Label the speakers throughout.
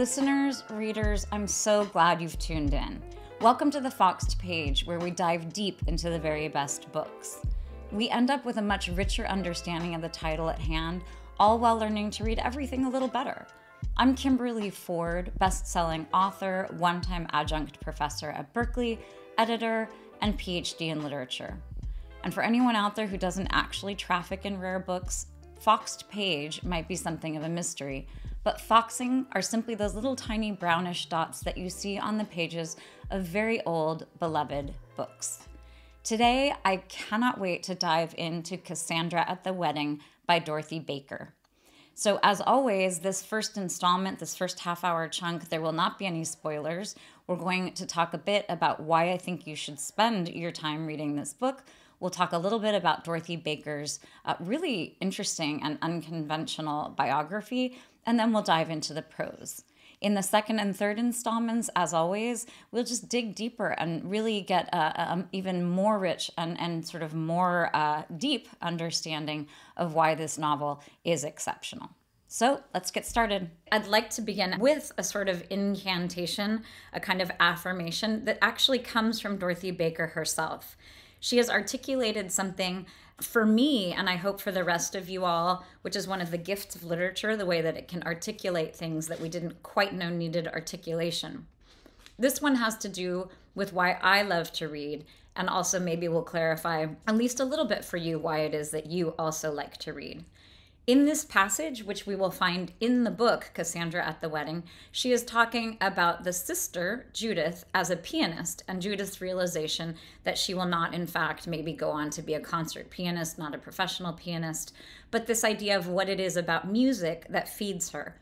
Speaker 1: Listeners, readers, I'm so glad you've tuned in. Welcome to the Foxed Page, where we dive deep into the very best books. We end up with a much richer understanding of the title at hand, all while learning to read everything a little better. I'm Kimberly Ford, best selling author, one time adjunct professor at Berkeley, editor, and PhD in literature. And for anyone out there who doesn't actually traffic in rare books, Foxed Page might be something of a mystery, but foxing are simply those little tiny brownish dots that you see on the pages of very old, beloved books. Today, I cannot wait to dive into Cassandra at the Wedding by Dorothy Baker. So, as always, this first installment, this first half hour chunk, there will not be any spoilers. We're going to talk a bit about why I think you should spend your time reading this book. We'll talk a little bit about Dorothy Baker's uh, really interesting and unconventional biography, and then we'll dive into the prose. In the second and third installments, as always, we'll just dig deeper and really get an even more rich and, and sort of more uh, deep understanding of why this novel is exceptional. So let's get started. I'd like to begin with a sort of incantation, a kind of affirmation that actually comes from Dorothy Baker herself. She has articulated something for me, and I hope for the rest of you all, which is one of the gifts of literature, the way that it can articulate things that we didn't quite know needed articulation. This one has to do with why I love to read, and also maybe will clarify at least a little bit for you why it is that you also like to read. In this passage, which we will find in the book, Cassandra at the Wedding, she is talking about the sister, Judith, as a pianist, and Judith's realization that she will not, in fact, maybe go on to be a concert pianist, not a professional pianist, but this idea of what it is about music that feeds her.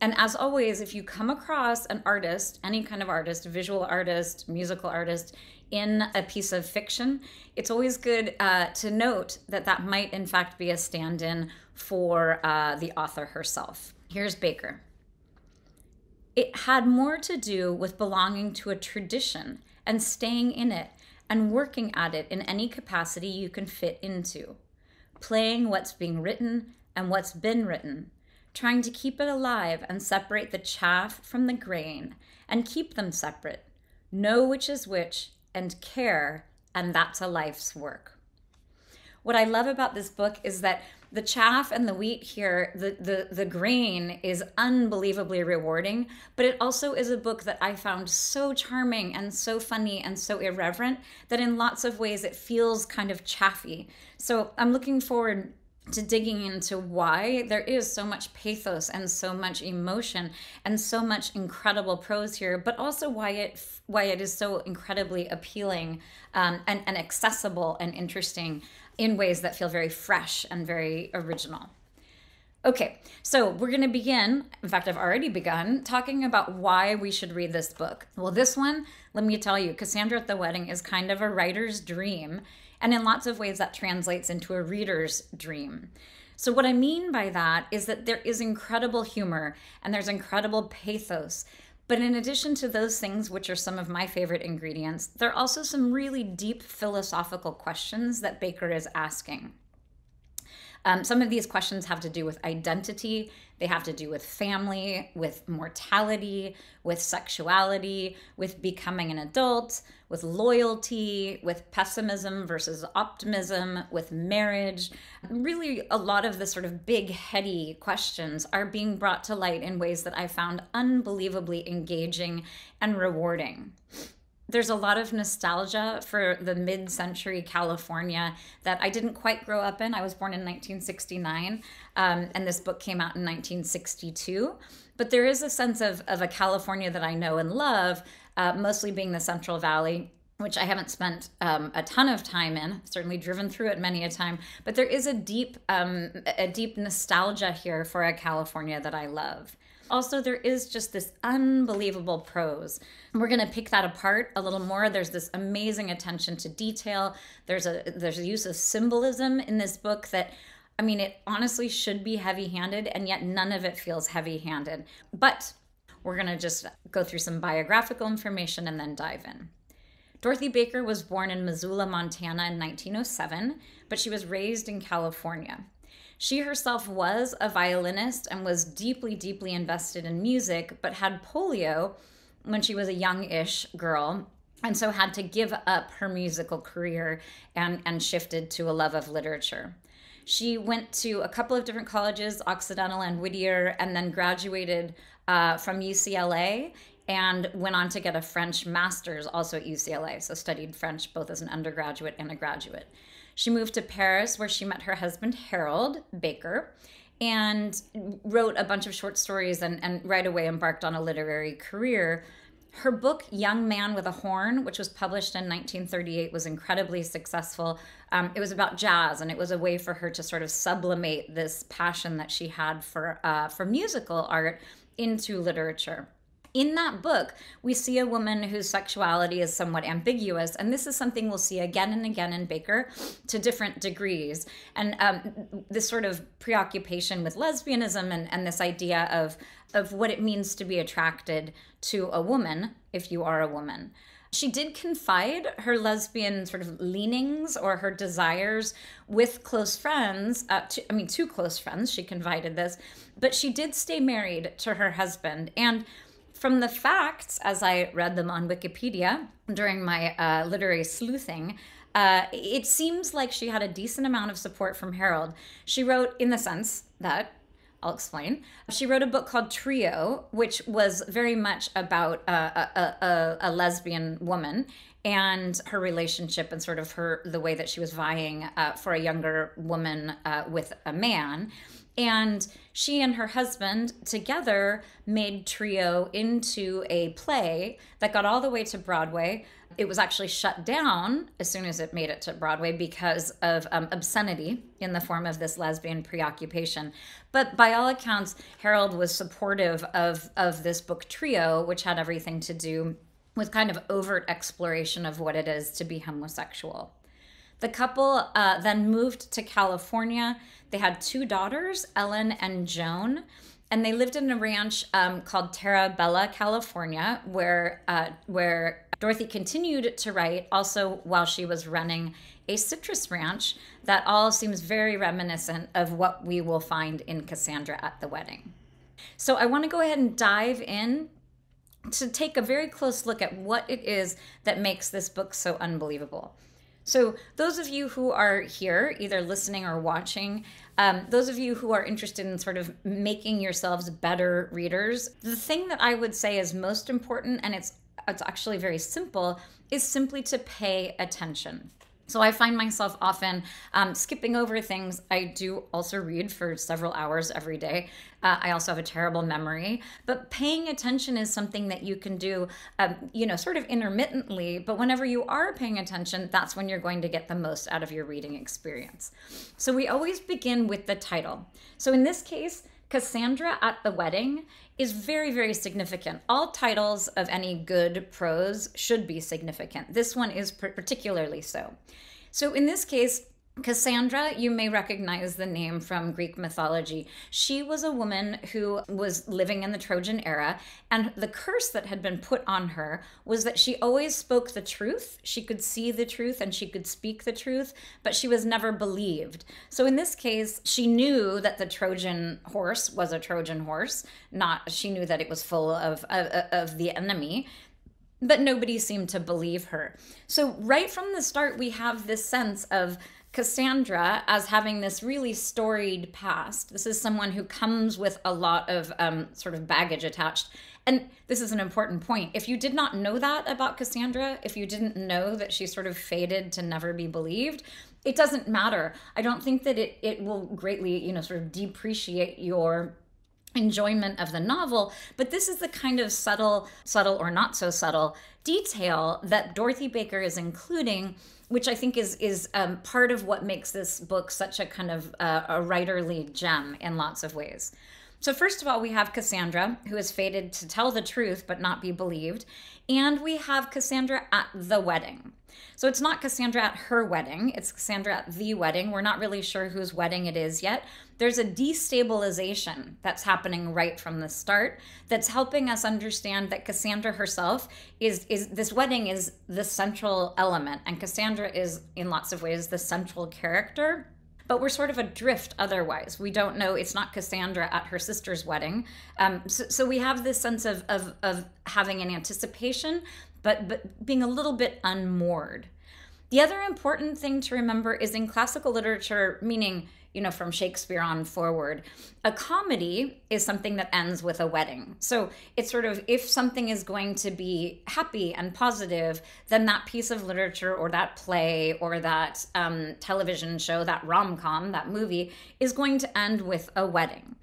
Speaker 1: And as always, if you come across an artist, any kind of artist, visual artist, musical artist, in a piece of fiction, it's always good uh, to note that that might, in fact, be a stand in for uh, the author herself. Here's Baker. It had more to do with belonging to a tradition and staying in it and working at it in any capacity you can fit into, playing what's being written and what's been written, trying to keep it alive and separate the chaff from the grain and keep them separate, know which is which, and care, and that's a life's work. What I love about this book is that the chaff and the wheat here, the, the, the grain is unbelievably rewarding, but it also is a book that I found so charming and so funny and so irreverent that in lots of ways it feels kind of chaffy. So I'm looking forward to digging into why there is so much pathos and so much emotion and so much incredible prose here, but also why it why it is so incredibly appealing um, and, and accessible and interesting in ways that feel very fresh and very original. Okay, so we're going to begin. In fact, I've already begun talking about why we should read this book. Well, this one, let me tell you, Cassandra at the Wedding is kind of a writer's dream. And in lots of ways, that translates into a reader's dream. So, what I mean by that is that there is incredible humor and there's incredible pathos. But in addition to those things, which are some of my favorite ingredients, there are also some really deep philosophical questions that Baker is asking. Um, some of these questions have to do with identity, they have to do with family, with mortality, with sexuality, with becoming an adult, with loyalty, with pessimism versus optimism, with marriage. Really, a lot of the sort of big, heady questions are being brought to light in ways that I found unbelievably engaging and rewarding there's a lot of nostalgia for the mid century California that I didn't quite grow up in. I was born in 1969, um, and this book came out in 1962. But there is a sense of, of a California that I know and love, uh, mostly being the Central Valley. Which I haven't spent um, a ton of time in. Certainly driven through it many a time, but there is a deep, um, a deep nostalgia here for a California that I love. Also, there is just this unbelievable prose. We're going to pick that apart a little more. There's this amazing attention to detail. There's a there's a use of symbolism in this book that I mean, it honestly should be heavy-handed and yet none of it feels heavy-handed. But we're going to just go through some biographical information and then dive in. Dorothy Baker was born in Missoula, Montana in 1907, but she was raised in California. She herself was a violinist and was deeply, deeply invested in music, but had polio when she was a young ish girl and so had to give up her musical career and, and shifted to a love of literature. She went to a couple of different colleges, Occidental and Whittier, and then graduated uh, from UCLA and went on to get a French master's also at UCLA. So studied French both as an undergraduate and a graduate. She moved to Paris where she met her husband, Harold Baker, and wrote a bunch of short stories and, and right away embarked on a literary career. Her book, Young Man with a Horn, which was published in 1938, was incredibly successful. Um, it was about jazz, and it was a way for her to sort of sublimate this passion that she had for, uh, for musical art into literature in that book, we see a woman whose sexuality is somewhat ambiguous. And this is something we'll see again and again in Baker to different degrees. And um, this sort of preoccupation with lesbianism and, and this idea of, of what it means to be attracted to a woman if you are a woman. She did confide her lesbian sort of leanings or her desires with close friends. Uh, to, I mean, two close friends, she confided this, but she did stay married to her husband. And from the facts, as I read them on Wikipedia during my uh, literary sleuthing, uh, it seems like she had a decent amount of support from Harold. She wrote, in the sense that, I'll explain, she wrote a book called Trio, which was very much about a, a, a, a lesbian woman and her relationship and sort of her the way that she was vying uh, for a younger woman uh, with a man and she and her husband together made Trio into a play that got all the way to Broadway. It was actually shut down as soon as it made it to Broadway because of um, obscenity in the form of this lesbian preoccupation. But by all accounts, Harold was supportive of, of this book Trio, which had everything to do with kind of overt exploration of what it is to be homosexual. The couple uh, then moved to California. They had two daughters, Ellen and Joan, and they lived in a ranch um, called Terra Bella, California, where uh, where Dorothy continued to write, also while she was running a citrus ranch. That all seems very reminiscent of what we will find in Cassandra at the wedding. So I want to go ahead and dive in to take a very close look at what it is that makes this book so unbelievable. So, those of you who are here, either listening or watching, um, those of you who are interested in sort of making yourselves better readers, the thing that I would say is most important, and it's it's actually very simple, is simply to pay attention. So I find myself often um, skipping over things. I do also read for several hours every day. Uh, I also have a terrible memory, but paying attention is something that you can do, um, you know, sort of intermittently. But whenever you are paying attention, that's when you're going to get the most out of your reading experience. So we always begin with the title. So in this case, Cassandra at the Wedding is very, very significant. All titles of any good prose should be significant. This one is particularly so. So in this case, Cassandra, you may recognize the name from Greek mythology. She was a woman who was living in the Trojan era, and the curse that had been put on her was that she always spoke the truth. She could see the truth and she could speak the truth, but she was never believed. So in this case, she knew that the Trojan horse was a Trojan horse, not she knew that it was full of of, of the enemy but nobody seemed to believe her. So, right from the start, we have this sense of Cassandra as having this really storied past. This is someone who comes with a lot of um, sort of baggage attached. And this is an important point. If you did not know that about Cassandra, if you didn't know that she sort of faded to never be believed, it doesn't matter. I don't think that it, it will greatly, you know, sort of depreciate your enjoyment of the novel but this is the kind of subtle subtle or not so subtle detail that dorothy baker is including which I think is is um, part of what makes this book such a kind of uh, a writerly gem in lots of ways. So first of all, we have Cassandra, who is fated to tell the truth but not be believed, and we have Cassandra at the wedding. So it's not Cassandra at her wedding, it's Cassandra at the wedding. We're not really sure whose wedding it is yet. There's a destabilization that's happening right from the start that's helping us understand that Cassandra herself is is this wedding is the central element and Cassandra is in lots of ways the central character. But we're sort of adrift otherwise. We don't know. It's not Cassandra at her sister's wedding. Um, so, so we have this sense of, of, of having an anticipation, but, but being a little bit unmoored. The other important thing to remember is in classical literature, meaning you know, from Shakespeare on forward. A comedy is something that ends with a wedding. So it's sort of if something is going to be happy and positive, then that piece of literature or that play or that um, television show, that rom com, that movie is going to end with a wedding.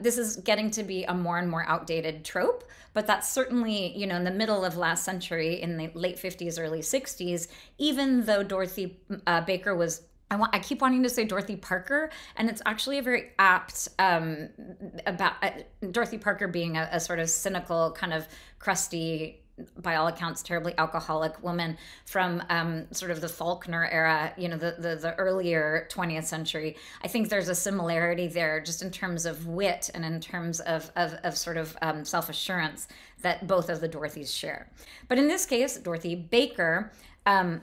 Speaker 1: This is getting to be a more and more outdated trope, but that's certainly, you know, in the middle of last century, in the late 50s, early 60s, even though Dorothy uh, Baker was I want. I keep wanting to say Dorothy Parker, and it's actually a very apt um, about uh, Dorothy Parker being a, a, sort of cynical, kind of crusty, by all accounts, terribly alcoholic woman from um, sort of the Faulkner era. You know, the, the the earlier 20th century. I think there's a similarity there, just in terms of wit and in terms of of, of sort of um, self assurance that both of the Dorothys share. But in this case, Dorothy Baker. Um,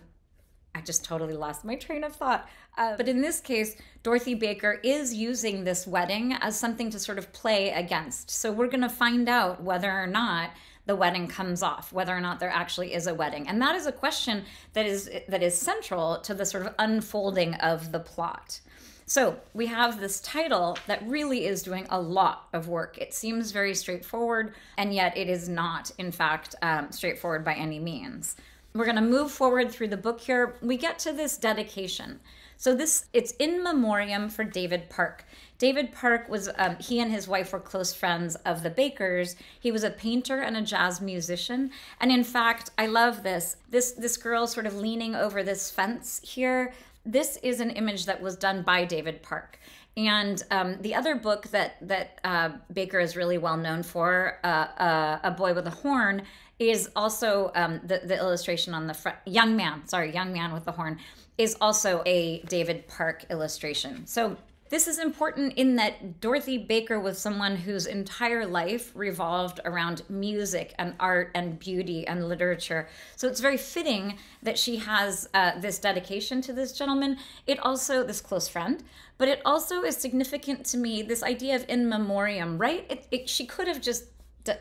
Speaker 1: I just totally lost my train of thought. Uh, but in this case, Dorothy Baker is using this wedding as something to sort of play against. So we're going to find out whether or not the wedding comes off, whether or not there actually is a wedding. And that is a question that is that is central to the sort of unfolding of the plot. So we have this title that really is doing a lot of work. It seems very straightforward, and yet it is not, in fact, um, straightforward by any means. We're going to move forward through the book here. We get to this dedication. So this it's in memoriam for David Park. David Park was um, he and his wife were close friends of the Bakers. He was a painter and a jazz musician, and in fact, I love this. This this girl sort of leaning over this fence here. This is an image that was done by David Park. And um, the other book that that uh, Baker is really well known for, uh, uh, A Boy with a Horn, is also um, the, the illustration on the front. Young Man, sorry, Young Man with the Horn, is also a David Park illustration. So this is important in that Dorothy Baker was someone whose entire life revolved around music and art and beauty and literature. So it's very fitting that she has uh, this dedication to this gentleman. It also, this close friend, but it also is significant to me, this idea of in memoriam, right? It, it, she could have just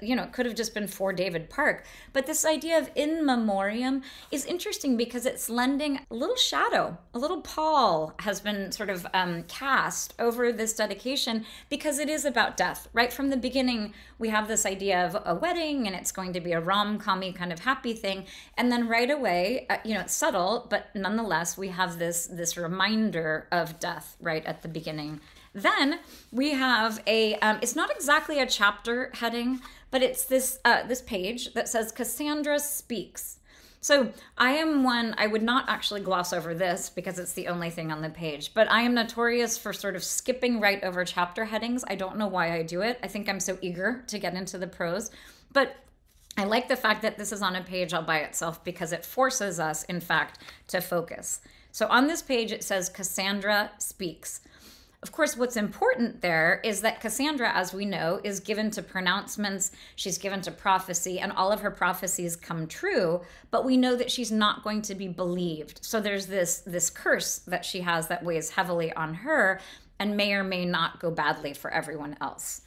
Speaker 1: you know, it could have just been for David Park. But this idea of in memoriam is interesting because it's lending a little shadow, a little pall has been sort of um, cast over this dedication because it is about death. Right from the beginning, we have this idea of a wedding and it's going to be a rom commy kind of happy thing. And then right away, uh, you know, it's subtle, but nonetheless, we have this this reminder of death right at the beginning then we have a, um, it's not exactly a chapter heading, but it's this uh, this page that says Cassandra speaks. So I am one, I would not actually gloss over this because it's the only thing on the page, but I am notorious for sort of skipping right over chapter headings. I don't know why I do it. I think I'm so eager to get into the prose. But I like the fact that this is on a page all by itself because it forces us, in fact, to focus. So on this page, it says Cassandra speaks. Of course, what's important there is that Cassandra, as we know, is given to pronouncements, she's given to prophecy, and all of her prophecies come true, but we know that she's not going to be believed. So there's this this curse that she has that weighs heavily on her and may or may not go badly for everyone else.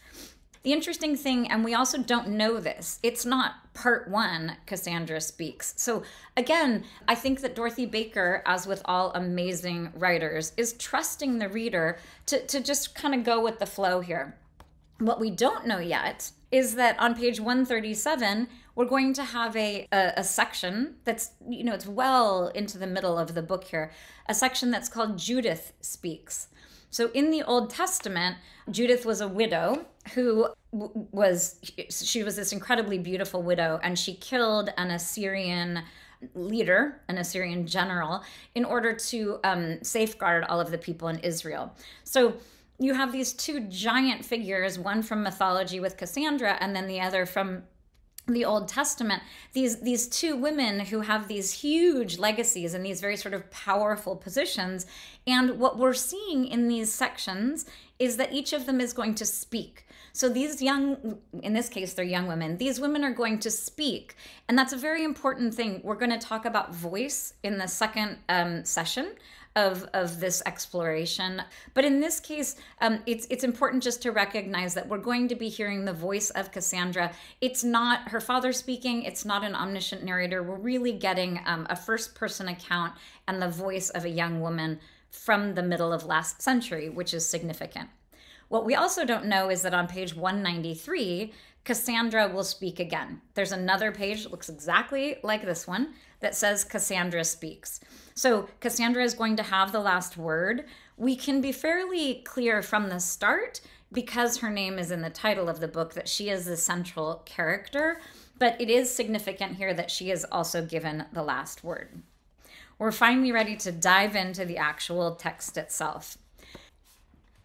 Speaker 1: The interesting thing, and we also don't know this, it's not part one, Cassandra speaks. So, again, I think that Dorothy Baker, as with all amazing writers, is trusting the reader to, to just kind of go with the flow here. What we don't know yet is that on page 137, we're going to have a, a, a, section that's, you know, it's well into the middle of the book here, a section that's called Judith Speaks. So in the Old Testament, Judith was a widow who was she was this incredibly beautiful widow and she killed an Assyrian leader, an Assyrian general, in order to um, safeguard all of the people in Israel. So you have these two giant figures, one from mythology with Cassandra, and then the other from the Old Testament, these these two women who have these huge legacies and these very sort of powerful positions. And what we're seeing in these sections is that each of them is going to speak. So these young, in this case, they're young women, these women are going to speak. And that's a very important thing. We're going to talk about voice in the second um, session of, of this exploration. But in this case, um, it's it's important just to recognize that we're going to be hearing the voice of Cassandra. It's not her father speaking. It's not an omniscient narrator. We're really getting um, a first person account and the voice of a young woman from the middle of last century, which is significant. What we also don't know is that on page 193, Cassandra will speak again. There's another page that looks exactly like this one that says Cassandra speaks. So Cassandra is going to have the last word. We can be fairly clear from the start because her name is in the title of the book that she is the central character, but it is significant here that she is also given the last word. We're finally ready to dive into the actual text itself.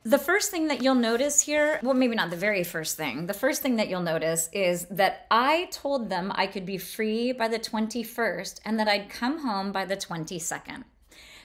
Speaker 1: The first thing that you'll notice here, well, maybe not the very first thing, the first thing that you'll notice is that I told them I could be free by the 21st and that I'd come home by the 22nd.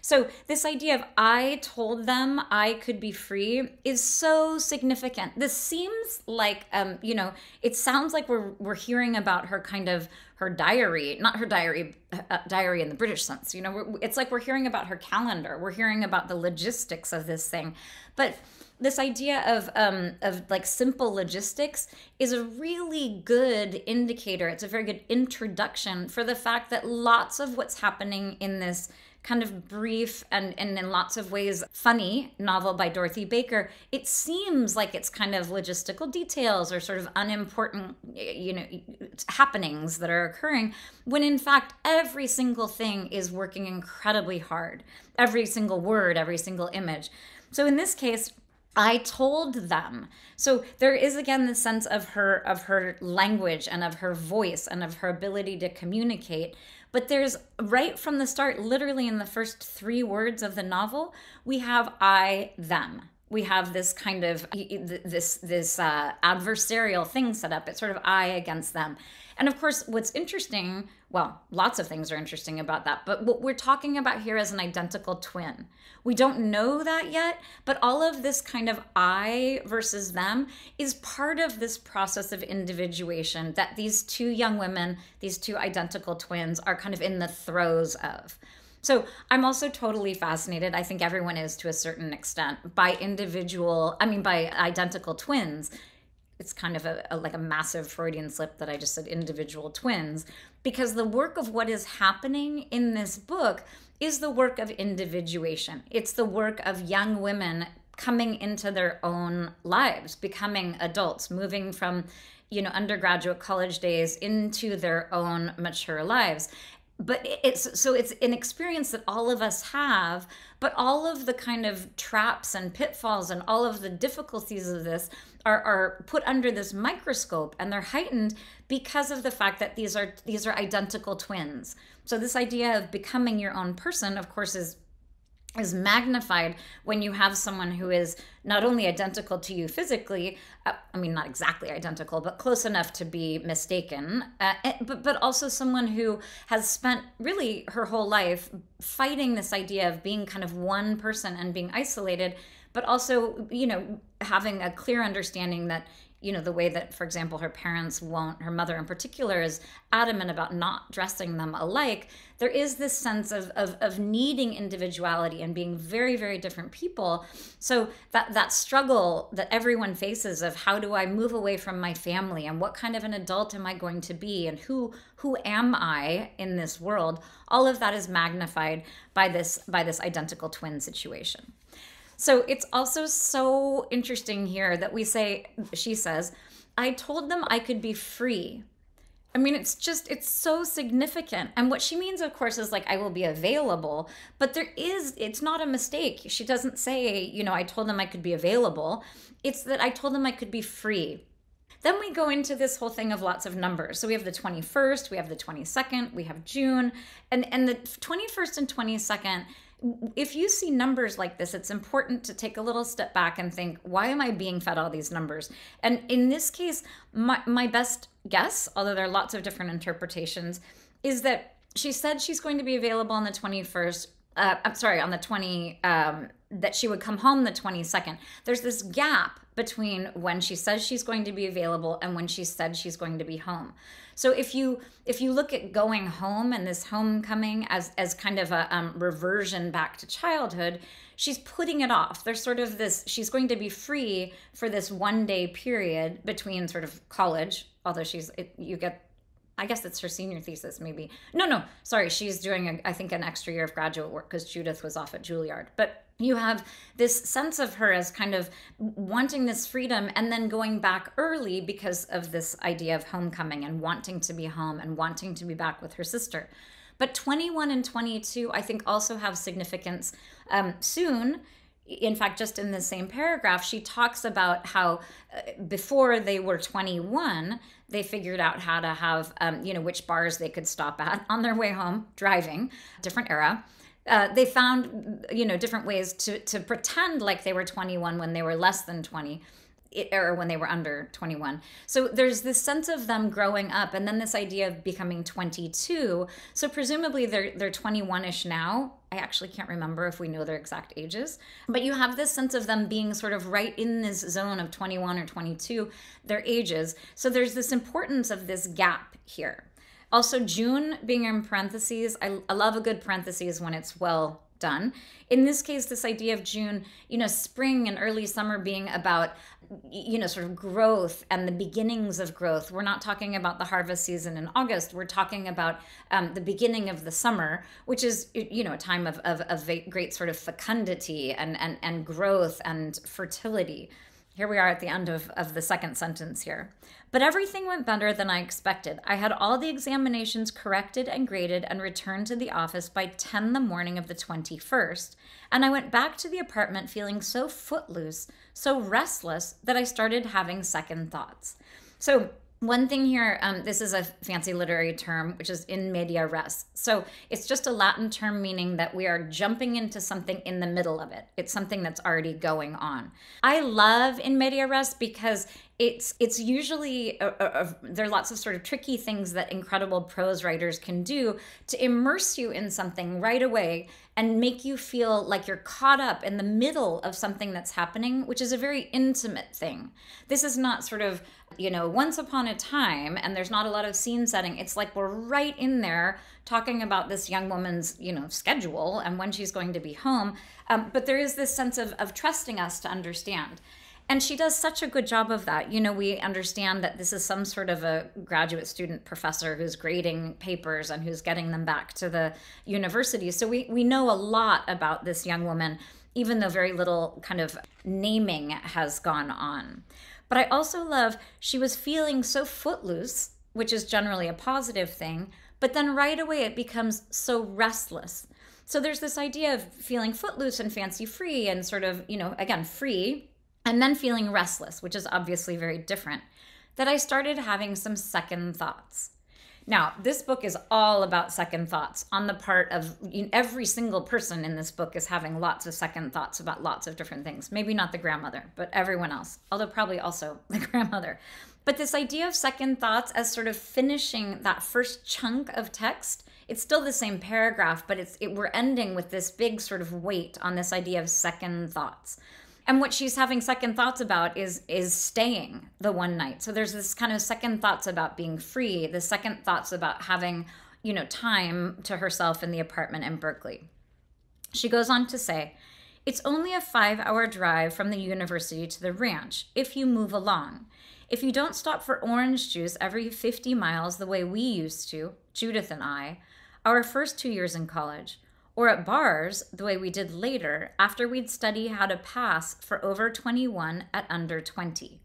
Speaker 1: So, this idea of I told them I could be free is so significant. This seems like, um, you know, it sounds like we're, we're hearing about her kind of her diary, not her diary, uh, diary in the British sense. You know, it's like we're hearing about her calendar. We're hearing about the logistics of this thing. But this idea of um, of like simple logistics is a really good indicator. It's a very good introduction for the fact that lots of what's happening in this kind of brief and, and in lots of ways funny novel by Dorothy Baker, it seems like it's kind of logistical details or sort of unimportant, you know, happenings that are occurring, when in fact every single thing is working incredibly hard. Every single word, every single image. So in this case, I told them. So there is again the sense of her of her language and of her voice and of her ability to communicate but there's right from the start, literally in the first three words of the novel, we have I, them. We have this kind of this this uh, adversarial thing set up. It's sort of I against them, and of course, what's interesting well, lots of things are interesting about that, but what we're talking about here is an identical twin. We don't know that yet, but all of this kind of I versus them is part of this process of individuation that these two young women, these two identical twins, are kind of in the throes of. So I'm also totally fascinated. I think everyone is to a certain extent by individual, I mean, by identical twins it's kind of a, a, like a massive Freudian slip that I just said individual twins because the work of what is happening in this book is the work of individuation. It's the work of young women coming into their own lives, becoming adults, moving from you know undergraduate college days into their own mature lives but it's so it's an experience that all of us have but all of the kind of traps and pitfalls and all of the difficulties of this are, are put under this microscope and they're heightened because of the fact that these are these are identical twins. So this idea of becoming your own person of course is is magnified when you have someone who is not only identical to you physically uh, i mean not exactly identical but close enough to be mistaken uh, but but also someone who has spent really her whole life fighting this idea of being kind of one person and being isolated but also you know having a clear understanding that you know the way that for example her parents won't her mother in particular is adamant about not dressing them alike there is this sense of, of, of needing individuality and being very very different people. So that that struggle that everyone faces of how do i move away from my family and what kind of an adult am i going to be and who who am i in this world all of that is magnified by this by this identical twin situation so it's also so interesting here that we say, she says, I told them I could be free. I mean, it's just, it's so significant. And what she means, of course, is like, I will be available. But there is, it's not a mistake. She doesn't say, you know, I told them I could be available. It's that I told them I could be free. Then we go into this whole thing of lots of numbers. So we have the 21st, we have the 22nd, we have June, and, and the 21st and 22nd if you see numbers like this, it's important to take a little step back and think, why am I being fed all these numbers? And in this case, my, my best guess, although there are lots of different interpretations, is that she said she's going to be available on the 21st uh, I'm sorry, on the 20, um, that she would come home the 22nd. There's this gap between when she says she's going to be available and when she said she's going to be home. So if you if you look at going home and this homecoming as as kind of a um, reversion back to childhood, she's putting it off. There's sort of this she's going to be free for this one day period between sort of college, although she's it, you get I guess it's her senior thesis, maybe. No, no, sorry. She's doing, a, I think, an extra year of graduate work because Judith was off at Juilliard. But you have this sense of her as kind of wanting this freedom and then going back early because of this idea of homecoming and wanting to be home and wanting to be back with her sister. But 21 and 22, I think, also have significance um, soon in fact, just in the same paragraph, she talks about how uh, before they were 21, they figured out how to have, um, you know, which bars they could stop at on their way home, driving, different era. Uh, they found, you know, different ways to to pretend like they were 21 when they were less than 20 it, or when they were under 21. So there's this sense of them growing up and then this idea of becoming 22. So presumably they're they're 21ish now. I actually can't remember if we know their exact ages, but you have this sense of them being sort of right in this zone of 21 or 22 their ages. So there's this importance of this gap here. Also June being in parentheses, I, I love a good parentheses when it's well done. In this case, this idea of June, you know, spring and early summer being about, you know, sort of growth and the beginnings of growth. We're not talking about the harvest season in August. We're talking about um, the beginning of the summer, which is, you know, a time of, of, of great sort of fecundity and, and, and growth and fertility. Here we are at the end of, of the second sentence here. But everything went better than I expected. I had all the examinations corrected and graded and returned to the office by 10 the morning of the 21st, and I went back to the apartment feeling so footloose, so restless, that I started having second thoughts. So one thing here, um, this is a fancy literary term, which is in media res. So it's just a Latin term meaning that we are jumping into something in the middle of it. It's something that's already going on. I love in media res because it's it's usually a, a, a, there are lots of sort of tricky things that incredible prose writers can do to immerse you in something right away and make you feel like you're caught up in the middle of something that's happening which is a very intimate thing. This is not sort of you know once upon a time and there's not a lot of scene setting. It's like we're right in there talking about this young woman's you know schedule and when she's going to be home. Um, but there is this sense of, of trusting us to understand and she does such a good job of that. You know, we understand that this is some sort of a graduate student professor who's grading papers and who's getting them back to the university. So we, we know a lot about this young woman, even though very little kind of naming has gone on. But I also love she was feeling so footloose, which is generally a positive thing, but then right away it becomes so restless. So there's this idea of feeling footloose and fancy free and sort of, you know, again, free and then feeling restless, which is obviously very different, that I started having some second thoughts. Now, this book is all about second thoughts on the part of every single person in this book is having lots of second thoughts about lots of different things. Maybe not the grandmother, but everyone else, although probably also the grandmother. But this idea of second thoughts as sort of finishing that first chunk of text, it's still the same paragraph, but it's it, we're ending with this big sort of weight on this idea of second thoughts and what she's having second thoughts about is is staying the one night. So there's this kind of second thoughts about being free the second thoughts about having you know time to herself in the apartment in berkeley. She goes on to say it's only a five hour drive from the university to the ranch if you move along. If you don't stop for orange juice every 50 miles the way we used to judith and i our first two years in college or at bars the way we did later after we'd study how to pass for over 21 at under 20.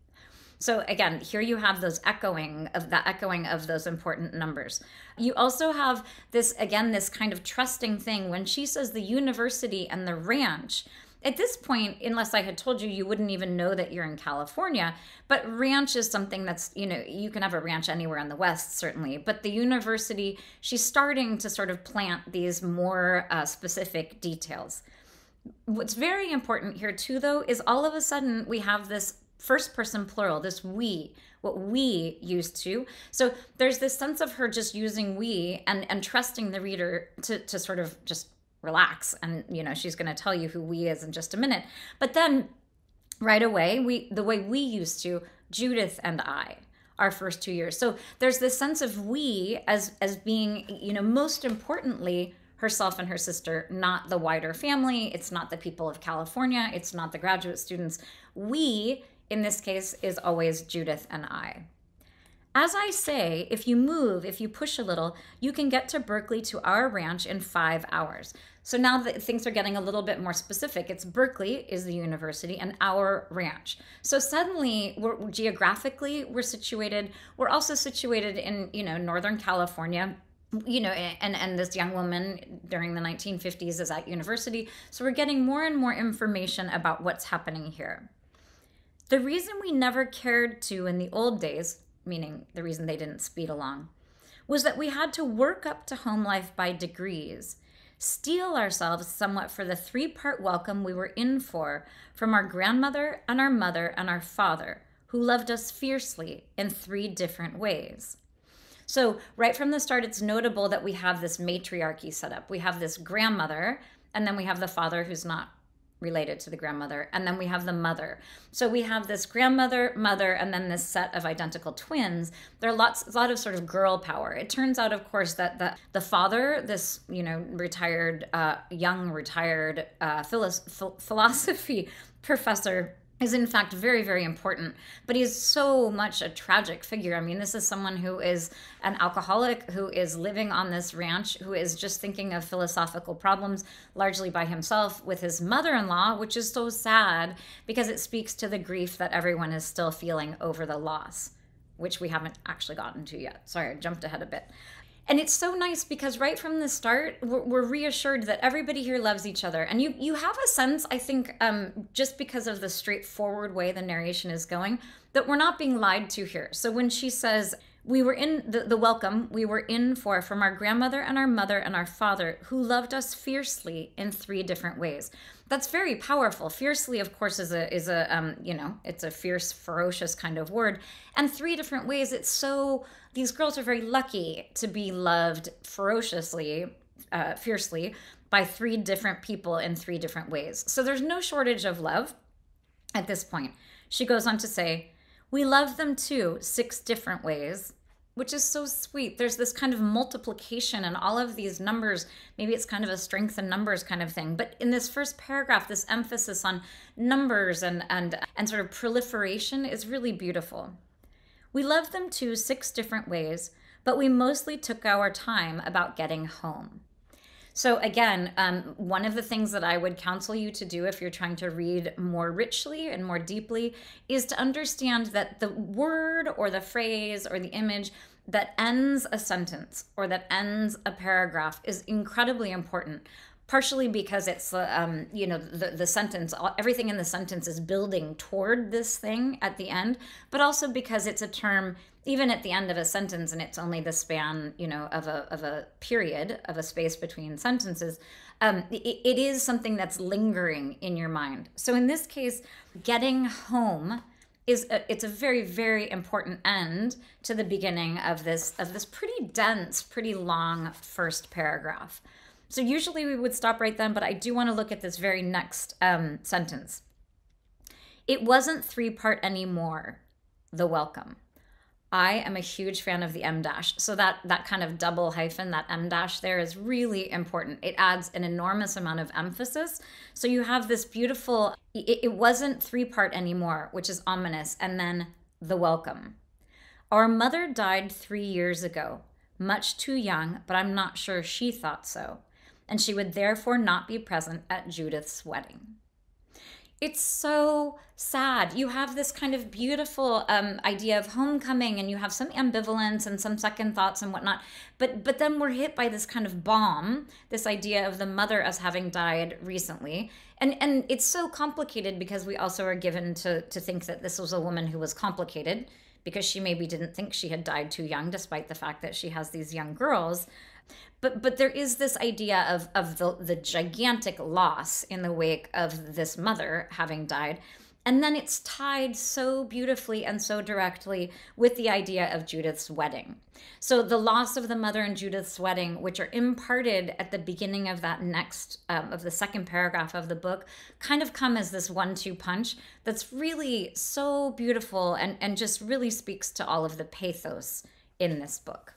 Speaker 1: So again, here you have those echoing of the echoing of those important numbers. You also have this again this kind of trusting thing when she says the university and the ranch at this point, unless I had told you, you wouldn't even know that you're in California. But ranch is something that's, you know, you can have a ranch anywhere in the West, certainly. But the university, she's starting to sort of plant these more uh, specific details. What's very important here, too, though, is all of a sudden we have this first person plural, this we, what we used to. So there's this sense of her just using we and, and trusting the reader to, to sort of just relax and you know she's going to tell you who we is in just a minute. But then right away we the way we used to judith and i our first two years. So there's this sense of we as as being you know most importantly herself and her sister not the wider family. It's not the people of california. It's not the graduate students. We in this case is always judith and i as I say, if you move, if you push a little, you can get to Berkeley to our ranch in five hours. So now that things are getting a little bit more specific, it's Berkeley is the university and our ranch. So suddenly, we're geographically we're situated. We're also situated in you know Northern California, you know and and this young woman during the 1950s is at university so we're getting more and more information about what's happening here the reason we never cared to in the old days meaning the reason they didn't speed along was that we had to work up to home life by degrees steel ourselves somewhat for the three part welcome we were in for from our grandmother and our mother and our father, who loved us fiercely in three different ways. So, right from the start, it's notable that we have this matriarchy set up. We have this grandmother, and then we have the father who's not related to the grandmother. And then we have the mother. So we have this grandmother, mother, and then this set of identical twins. There are lots, a lot of sort of girl power. It turns out, of course, that the, the father, this, you know, retired, uh, young retired uh, philosophy professor, is in fact very very important but he's so much a tragic figure. I mean this is someone who is an alcoholic who is living on this ranch who is just thinking of philosophical problems largely by himself with his mother-in-law which is so sad because it speaks to the grief that everyone is still feeling over the loss which we haven't actually gotten to yet. Sorry i jumped ahead a bit and it's so nice because right from the start we're, we're, reassured that everybody here loves each other. And you you have a sense i think um, just because of the straightforward way the narration is going that we're not being lied to here. So when she says we were in the, the welcome we were in for from our grandmother and our mother and our father who loved us fiercely in three different ways that's very powerful. Fiercely of course is a is a um, you know it's a fierce ferocious kind of word. And three different ways it's so these girls are very lucky to be loved ferociously uh, fiercely by three different people in three different ways. So there's no shortage of love at this point. She goes on to say we love them too, six different ways, which is so sweet. There's this kind of multiplication and all of these numbers. Maybe it's kind of a strength in numbers kind of thing. But in this first paragraph, this emphasis on numbers and and and sort of proliferation is really beautiful. We loved them too, six different ways, but we mostly took our time about getting home. So, again, um, one of the things that I would counsel you to do if you're trying to read more richly and more deeply is to understand that the word or the phrase or the image that ends a sentence or that ends a paragraph is incredibly important partially because it's um, you know the, the sentence everything in the sentence is building toward this thing at the end but also because it's a term even at the end of a sentence and it's only the span you know of a, of a period of a space between sentences um, it, it is something that's lingering in your mind so in this case getting home is a, it's a very very important end to the beginning of this of this pretty dense pretty long first paragraph so usually we would stop right then, but I do want to look at this very next um, sentence. It wasn't three part anymore, the welcome. I am a huge fan of the em dash. So that that kind of double hyphen, that em dash there is really important. It adds an enormous amount of emphasis. So you have this beautiful it, it wasn't three part anymore, which is ominous, and then the welcome. Our mother died 3 years ago, much too young, but I'm not sure she thought so and she would therefore not be present at Judith's wedding. It's so sad. You have this kind of beautiful um, idea of homecoming, and you have some ambivalence and some second thoughts and whatnot. But but then we're hit by this kind of bomb, this idea of the mother as having died recently, and and it's so complicated because we also are given to to think that this was a woman who was complicated because she maybe didn't think she had died too young, despite the fact that she has these young girls but but there is this idea of of the the gigantic loss in the wake of this mother having died And then it's tied so beautifully and so directly with the idea of Judith's wedding. So, the loss of the mother and Judith's wedding, which are imparted at the beginning of that next, um, of the second paragraph of the book, kind of come as this one two punch that's really so beautiful and, and just really speaks to all of the pathos in this book.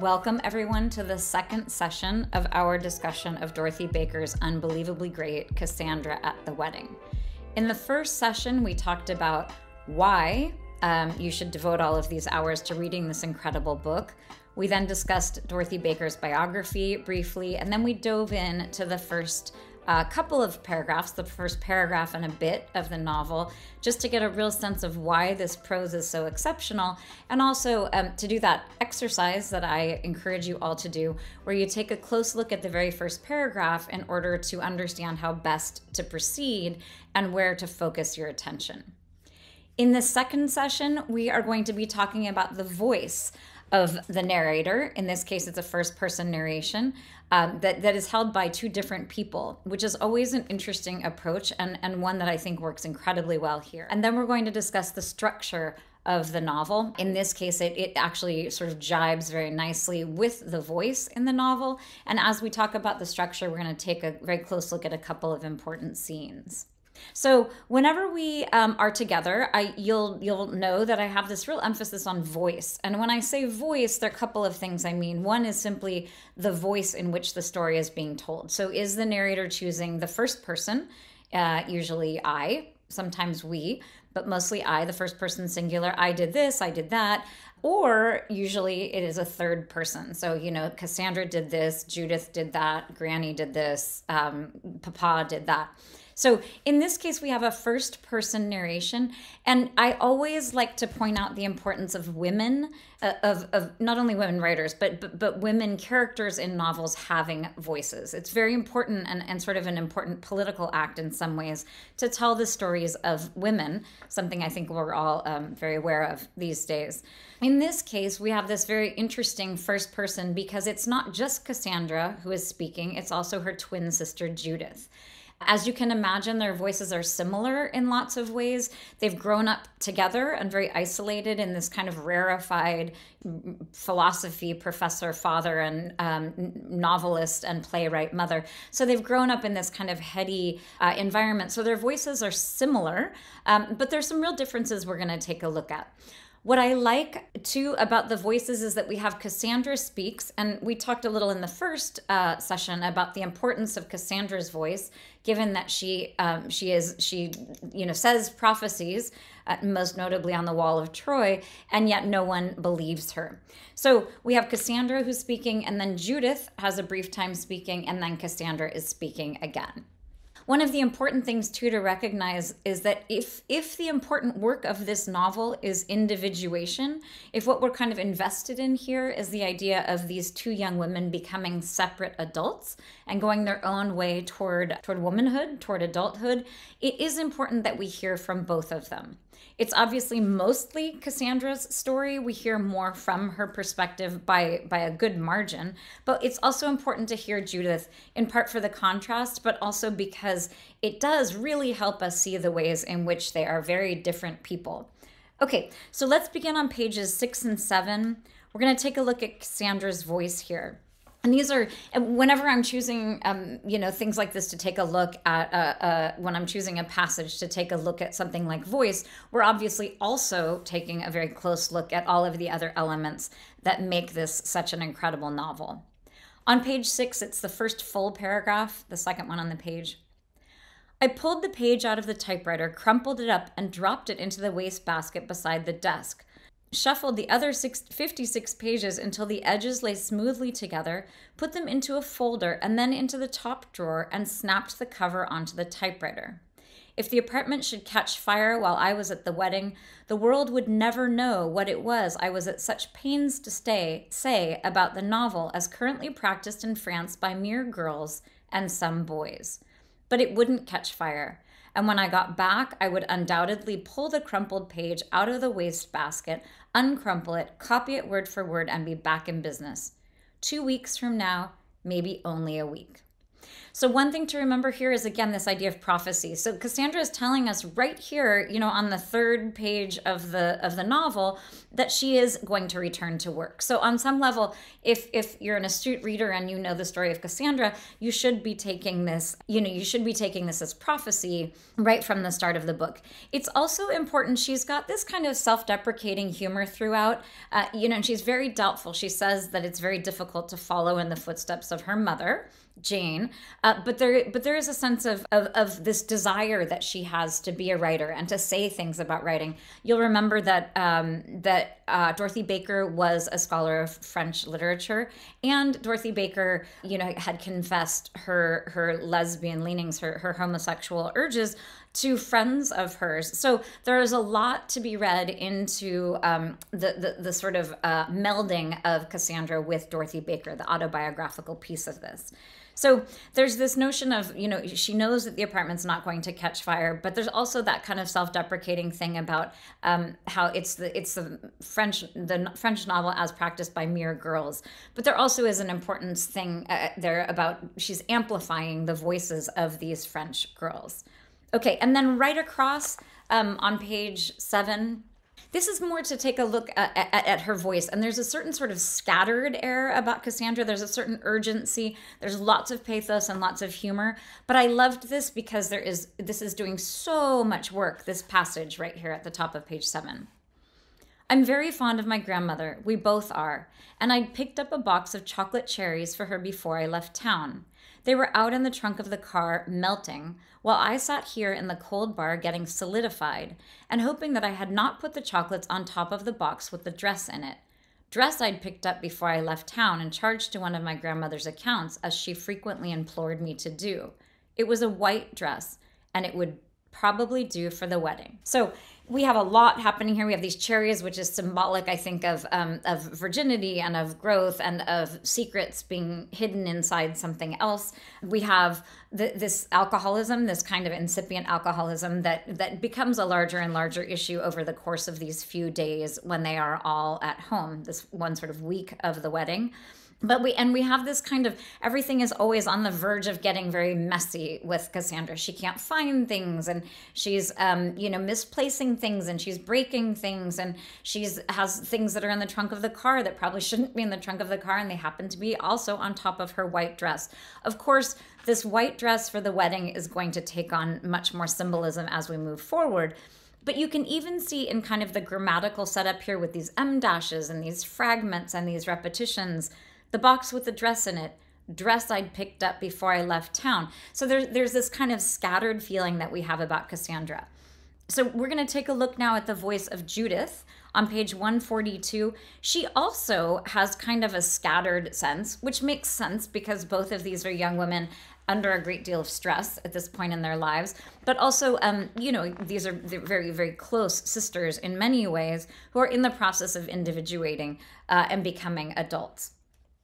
Speaker 1: Welcome, everyone, to the second session of our discussion of Dorothy Baker's unbelievably great Cassandra at the Wedding. In the first session, we talked about why um, you should devote all of these hours to reading this incredible book. We then discussed Dorothy Baker's biography briefly, and then we dove in to the first a couple of paragraphs, the first paragraph and a bit of the novel, just to get a real sense of why this prose is so exceptional, and also um, to do that exercise that I encourage you all to do, where you take a close look at the very first paragraph in order to understand how best to proceed and where to focus your attention. In the second session, we are going to be talking about the voice of the narrator. In this case, it's a first person narration um, that, that is held by two different people, which is always an interesting approach and, and one that I think works incredibly well here. And then we're going to discuss the structure of the novel. In this case, it, it actually sort of jibes very nicely with the voice in the novel. And as we talk about the structure, we're going to take a very close look at a couple of important scenes. So whenever we um, are together, I you'll you'll know that I have this real emphasis on voice. And when I say voice, there are a couple of things I mean. One is simply the voice in which the story is being told. So is the narrator choosing the first person, uh, usually I, sometimes we, but mostly I, the first person singular. I did this, I did that. Or usually it is a third person. So, you know, Cassandra did this, Judith did that, Granny did this, um, Papa did that. So in this case, we have a first person narration. And I always like to point out the importance of women, uh, of, of not only women writers, but, but, but women characters in novels having voices. It's very important and, and sort of an important political act in some ways to tell the stories of women, something I think we're all um, very aware of these days. In this case, we have this very interesting first person because it's not just Cassandra who is speaking, it's also her twin sister Judith. As you can imagine, their voices are similar in lots of ways. They've grown up together and very isolated in this kind of rarefied philosophy professor father and um, novelist and playwright mother. So they've grown up in this kind of heady uh, environment. So their voices are similar, um, but there's some real differences we're going to take a look at. What I like too about the voices is that we have Cassandra speaks, and we talked a little in the first uh, session about the importance of Cassandra's voice, given that she um, she is she you know says prophecies, uh, most notably on the wall of Troy, and yet no one believes her. So we have Cassandra who's speaking, and then Judith has a brief time speaking, and then Cassandra is speaking again one of the important things too to recognize is that if if the important work of this novel is individuation if what we're kind of invested in here is the idea of these two young women becoming separate adults and going their own way toward toward womanhood toward adulthood it is important that we hear from both of them it's obviously mostly Cassandra's story. We hear more from her perspective by by a good margin, but it's also important to hear Judith in part for the contrast, but also because it does really help us see the ways in which they are very different people. Okay, so let's begin on pages 6 and 7. We're going to take a look at Cassandra's voice here and these are whenever i'm choosing um, you know things like this to take a look at uh, uh, when i'm choosing a passage to take a look at something like voice we're obviously also taking a very close look at all of the other elements that make this such an incredible novel. On page six it's the first full paragraph the second one on the page. I pulled the page out of the typewriter, crumpled it up, and dropped it into the wastebasket beside the desk shuffled the other six, 56 pages until the edges lay smoothly together, put them into a folder and then into the top drawer, and snapped the cover onto the typewriter. If the apartment should catch fire while I was at the wedding, the world would never know what it was I was at such pains to stay, say about the novel as currently practiced in France by mere girls and some boys. But it wouldn't catch fire. And when I got back, I would undoubtedly pull the crumpled page out of the waste basket, uncrumple it, copy it word for word, and be back in business. Two weeks from now, maybe only a week. So one thing to remember here is again this idea of prophecy. So Cassandra is telling us right here, you know, on the third page of the of the novel that she is going to return to work. So on some level, if if you're an astute reader and you know the story of Cassandra, you should be taking this, you know, you should be taking this as prophecy right from the start of the book. It's also important she's got this kind of self-deprecating humor throughout. Uh, you know, and she's very doubtful. She says that it's very difficult to follow in the footsteps of her mother Jane, uh, but there, but there is a sense of, of of this desire that she has to be a writer and to say things about writing. You'll remember that um, that uh, Dorothy Baker was a scholar of French literature, and Dorothy Baker, you know, had confessed her her lesbian leanings, her her homosexual urges to friends of hers. So there is a lot to be read into um, the, the, the sort of uh, melding of Cassandra with Dorothy Baker, the autobiographical piece of this. So there's this notion of, you know, she knows that the apartment's not going to catch fire, but there's also that kind of self-deprecating thing about um, how it's the it's the French the French novel as practiced by mere girls. But there also is an important thing uh, there about she's amplifying the voices of these French girls. Okay, and then right across um, on page seven, this is more to take a look at, at, at, her voice. And there's a certain sort of scattered air about Cassandra. There's a certain urgency. There's lots of pathos and lots of humor. But I loved this because there is this is doing so much work, this passage right here at the top of page seven. I'm very fond of my grandmother. We both are. And I'd picked up a box of chocolate cherries for her before I left town. They were out in the trunk of the car, melting, while I sat here in the cold bar getting solidified and hoping that I had not put the chocolates on top of the box with the dress in it. Dress I'd picked up before I left town and charged to one of my grandmother's accounts, as she frequently implored me to do. It was a white dress, and it would probably do for the wedding. So we have a lot happening here. We have these cherries, which is symbolic, I think, of um, of virginity and of growth and of secrets being hidden inside something else. We have this alcoholism, this kind of incipient alcoholism that that becomes a larger and larger issue over the course of these few days when they are all at home. This one sort of week of the wedding but we and we have this kind of everything is always on the verge of getting very messy with cassandra. She can't find things and she's um, you know misplacing things and she's breaking things and she's has things that are in the trunk of the car that probably shouldn't be in the trunk of the car and they happen to be also on top of her white dress. Of course this white dress for the wedding is going to take on much more symbolism as we move forward. But you can even see in kind of the grammatical setup here with these em dashes and these fragments and these repetitions the box with the dress in it, dress I'd picked up before I left town. So there's there's this kind of scattered feeling that we have about Cassandra. So we're going to take a look now at the voice of Judith on page 142. She also has kind of a scattered sense, which makes sense because both of these are young women under a great deal of stress at this point in their lives. But also, um, you know, these are very, very close sisters in many ways who are in the process of individuating uh, and becoming adults.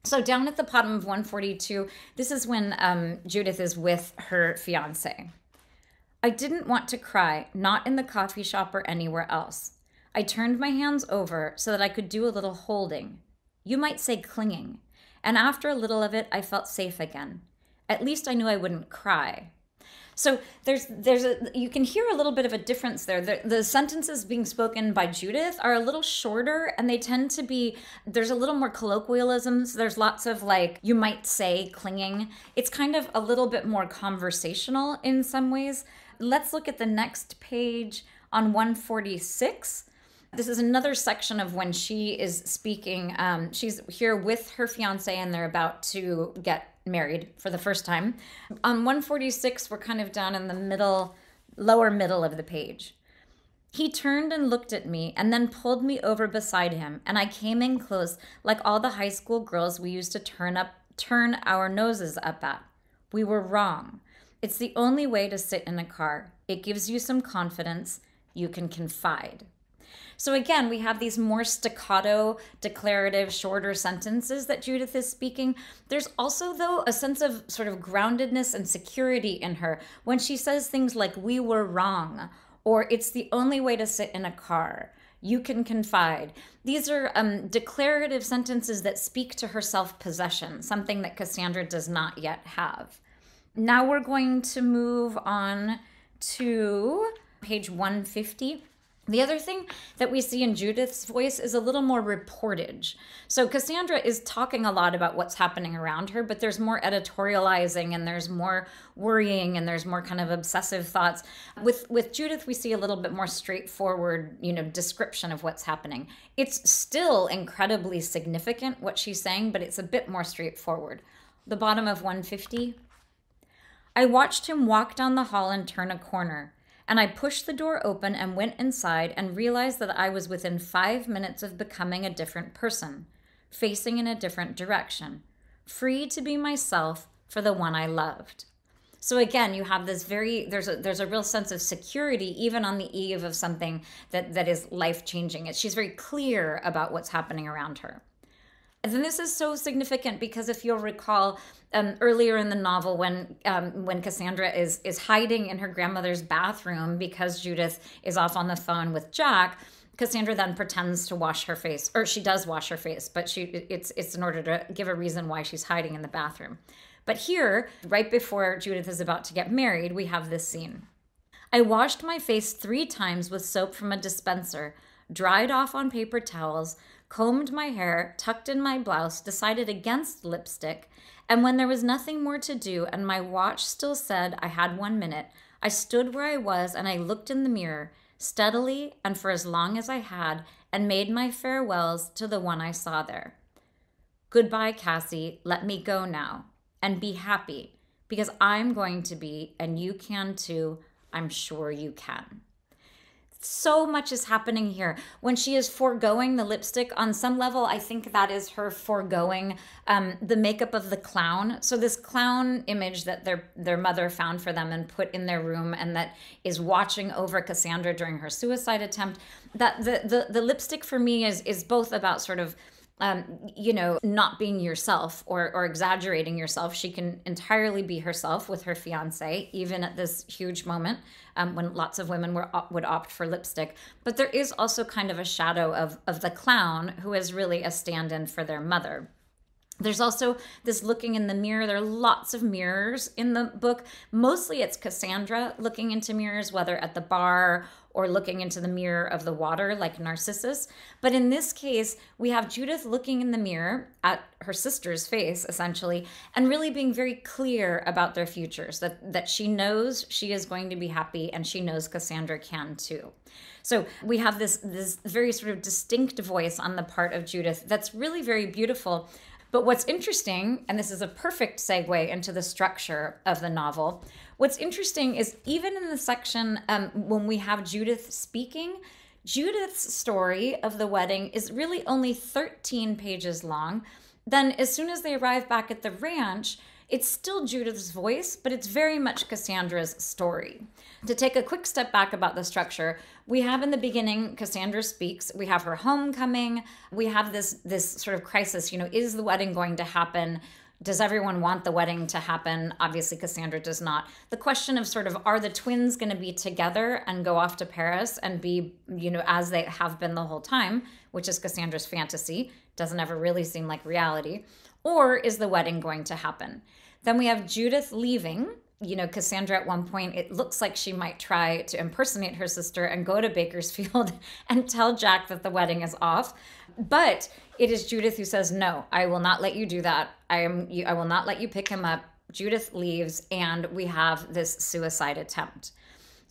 Speaker 1: So down at the bottom of 142, this is when um, Judith is with her fiance. I didn't want to cry, not in the coffee shop or anywhere else. I turned my hands over so that I could do a little holding. You might say clinging. And after a little of it, I felt safe again. At least I knew I wouldn't cry. So there's there's a you can hear a little bit of a difference there. The, the sentences being spoken by Judith are a little shorter and they tend to be there's a little more colloquialisms. There's lots of like you might say clinging. It's kind of a little bit more conversational in some ways. Let's look at the next page on 146. This is another section of when she is speaking. Um, she's here with her fiance, and they're about to get married for the first time. On 146, we're kind of down in the middle, lower middle of the page. He turned and looked at me and then pulled me over beside him, and I came in close like all the high school girls we used to turn up turn our noses up at. We were wrong. It's the only way to sit in a car. It gives you some confidence. You can confide. So again, we have these more staccato, declarative, shorter sentences that Judith is speaking. There's also, though, a sense of sort of groundedness and security in her when she says things like, We were wrong, or It's the only way to sit in a car. You can confide. These are um, declarative sentences that speak to her self possession, something that Cassandra does not yet have. Now we're going to move on to page 150. The other thing that we see in Judith's voice is a little more reportage. So Cassandra is talking a lot about what's happening around her, but there's more editorializing and there's more worrying and there's more kind of obsessive thoughts. With with Judith we see a little bit more straightforward, you know, description of what's happening. It's still incredibly significant what she's saying, but it's a bit more straightforward. The bottom of 150 I watched him walk down the hall and turn a corner and I pushed the door open and went inside and realized that I was within five minutes of becoming a different person, facing in a different direction, free to be myself for the one I loved. So again, you have this very there's a there's a real sense of security even on the eve of something that that is life changing. She's very clear about what's happening around her. And this is so significant because if you'll recall um, earlier in the novel, when um, when Cassandra is is hiding in her grandmother's bathroom because Judith is off on the phone with Jack, Cassandra then pretends to wash her face, or she does wash her face, but she it's it's in order to give a reason why she's hiding in the bathroom. But here, right before Judith is about to get married, we have this scene. I washed my face three times with soap from a dispenser, dried off on paper towels, combed my hair, tucked in my blouse, decided against lipstick, and when there was nothing more to do and my watch still said I had one minute, I stood where I was and I looked in the mirror, steadily and for as long as I had, and made my farewells to the one I saw there. Goodbye, Cassie. Let me go now. And be happy, because I'm going to be, and you can too. I'm sure you can so much is happening here. When she is foregoing the lipstick, on some level, I think that is her foregoing um, the makeup of the clown. So this clown image that their their mother found for them and put in their room, and that is watching over Cassandra during her suicide attempt. That the the, the lipstick for me is is both about sort of um, you know, not being yourself or, or exaggerating yourself. She can entirely be herself with her fiance, even at this huge moment um, when lots of women were would opt for lipstick. But there is also kind of a shadow of of the clown who is really a stand-in for their mother. There's also this looking in the mirror. There are lots of mirrors in the book. Mostly it's Cassandra looking into mirrors, whether at the bar or looking into the mirror of the water like Narcissus. But in this case, we have Judith looking in the mirror at her sister's face, essentially, and really being very clear about their futures that, that she knows she is going to be happy and she knows Cassandra can too. So we have this, this very sort of distinct voice on the part of Judith that's really very beautiful. But what's interesting, and this is a perfect segue into the structure of the novel, What's interesting is even in the section um, when we have Judith speaking, Judith's story of the wedding is really only 13 pages long. Then, as soon as they arrive back at the ranch, it's still Judith's voice, but it's very much Cassandra's story. To take a quick step back about the structure, we have in the beginning Cassandra speaks, we have her homecoming, we have this this sort of crisis, you know, is the wedding going to happen? does everyone want the wedding to happen? Obviously, Cassandra does not. The question of sort of are the twins going to be together and go off to Paris and be, you know, as they have been the whole time, which is Cassandra's fantasy, doesn't ever really seem like reality, or is the wedding going to happen? Then we have Judith leaving. You know, Cassandra at one point, it looks like she might try to impersonate her sister and go to Bakersfield and tell Jack that the wedding is off. But it is Judith who says, "No, I will not let you do that. I am I will not let you pick him up." Judith leaves and we have this suicide attempt.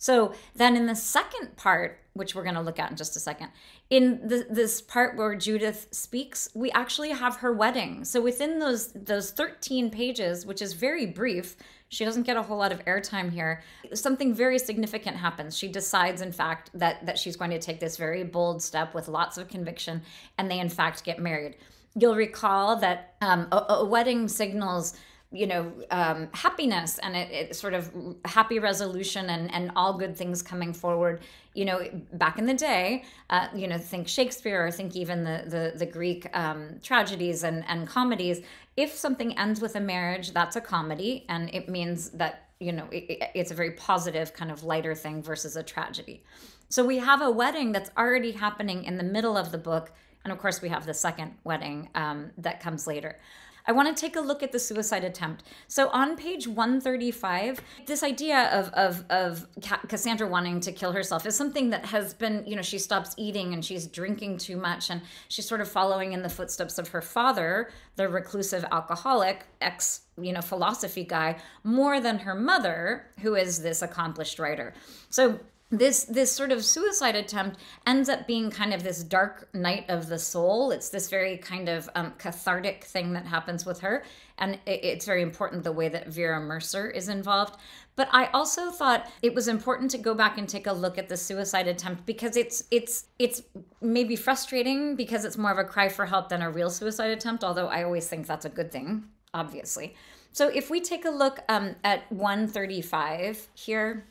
Speaker 1: So then in the second part, which we're going to look at in just a second, in the, this part where Judith speaks, we actually have her wedding. So within those those 13 pages, which is very brief, she doesn't get a whole lot of airtime here. Something very significant happens. She decides, in fact, that that she's going to take this very bold step with lots of conviction, and they in fact get married. You'll recall that um, a, a wedding signals you know um, happiness and it, it, sort of happy resolution and and all good things coming forward you know back in the day uh, you know think shakespeare or think even the the, the greek um, tragedies and and comedies. If something ends with a marriage that's a comedy and it means that you know it, it's a very positive kind of lighter thing versus a tragedy. So we have a wedding that's already happening in the middle of the book. And of course we have the second wedding um, that comes later I want to take a look at the suicide attempt. So on page 135, this idea of, of, of Cassandra wanting to kill herself is something that has been, you know, she stops eating and she's drinking too much and she's sort of following in the footsteps of her father, the reclusive alcoholic, ex, you know, philosophy guy, more than her mother, who is this accomplished writer. So this this sort of suicide attempt ends up being kind of this dark night of the soul. It's this very kind of um, cathartic thing that happens with her. And it, it's very important the way that vera mercer is involved. But i also thought it was important to go back and take a look at the suicide attempt because it's it's it's maybe frustrating because it's more of a cry for help than a real suicide attempt although i always think that's a good thing obviously. So if we take a look um, at 135 here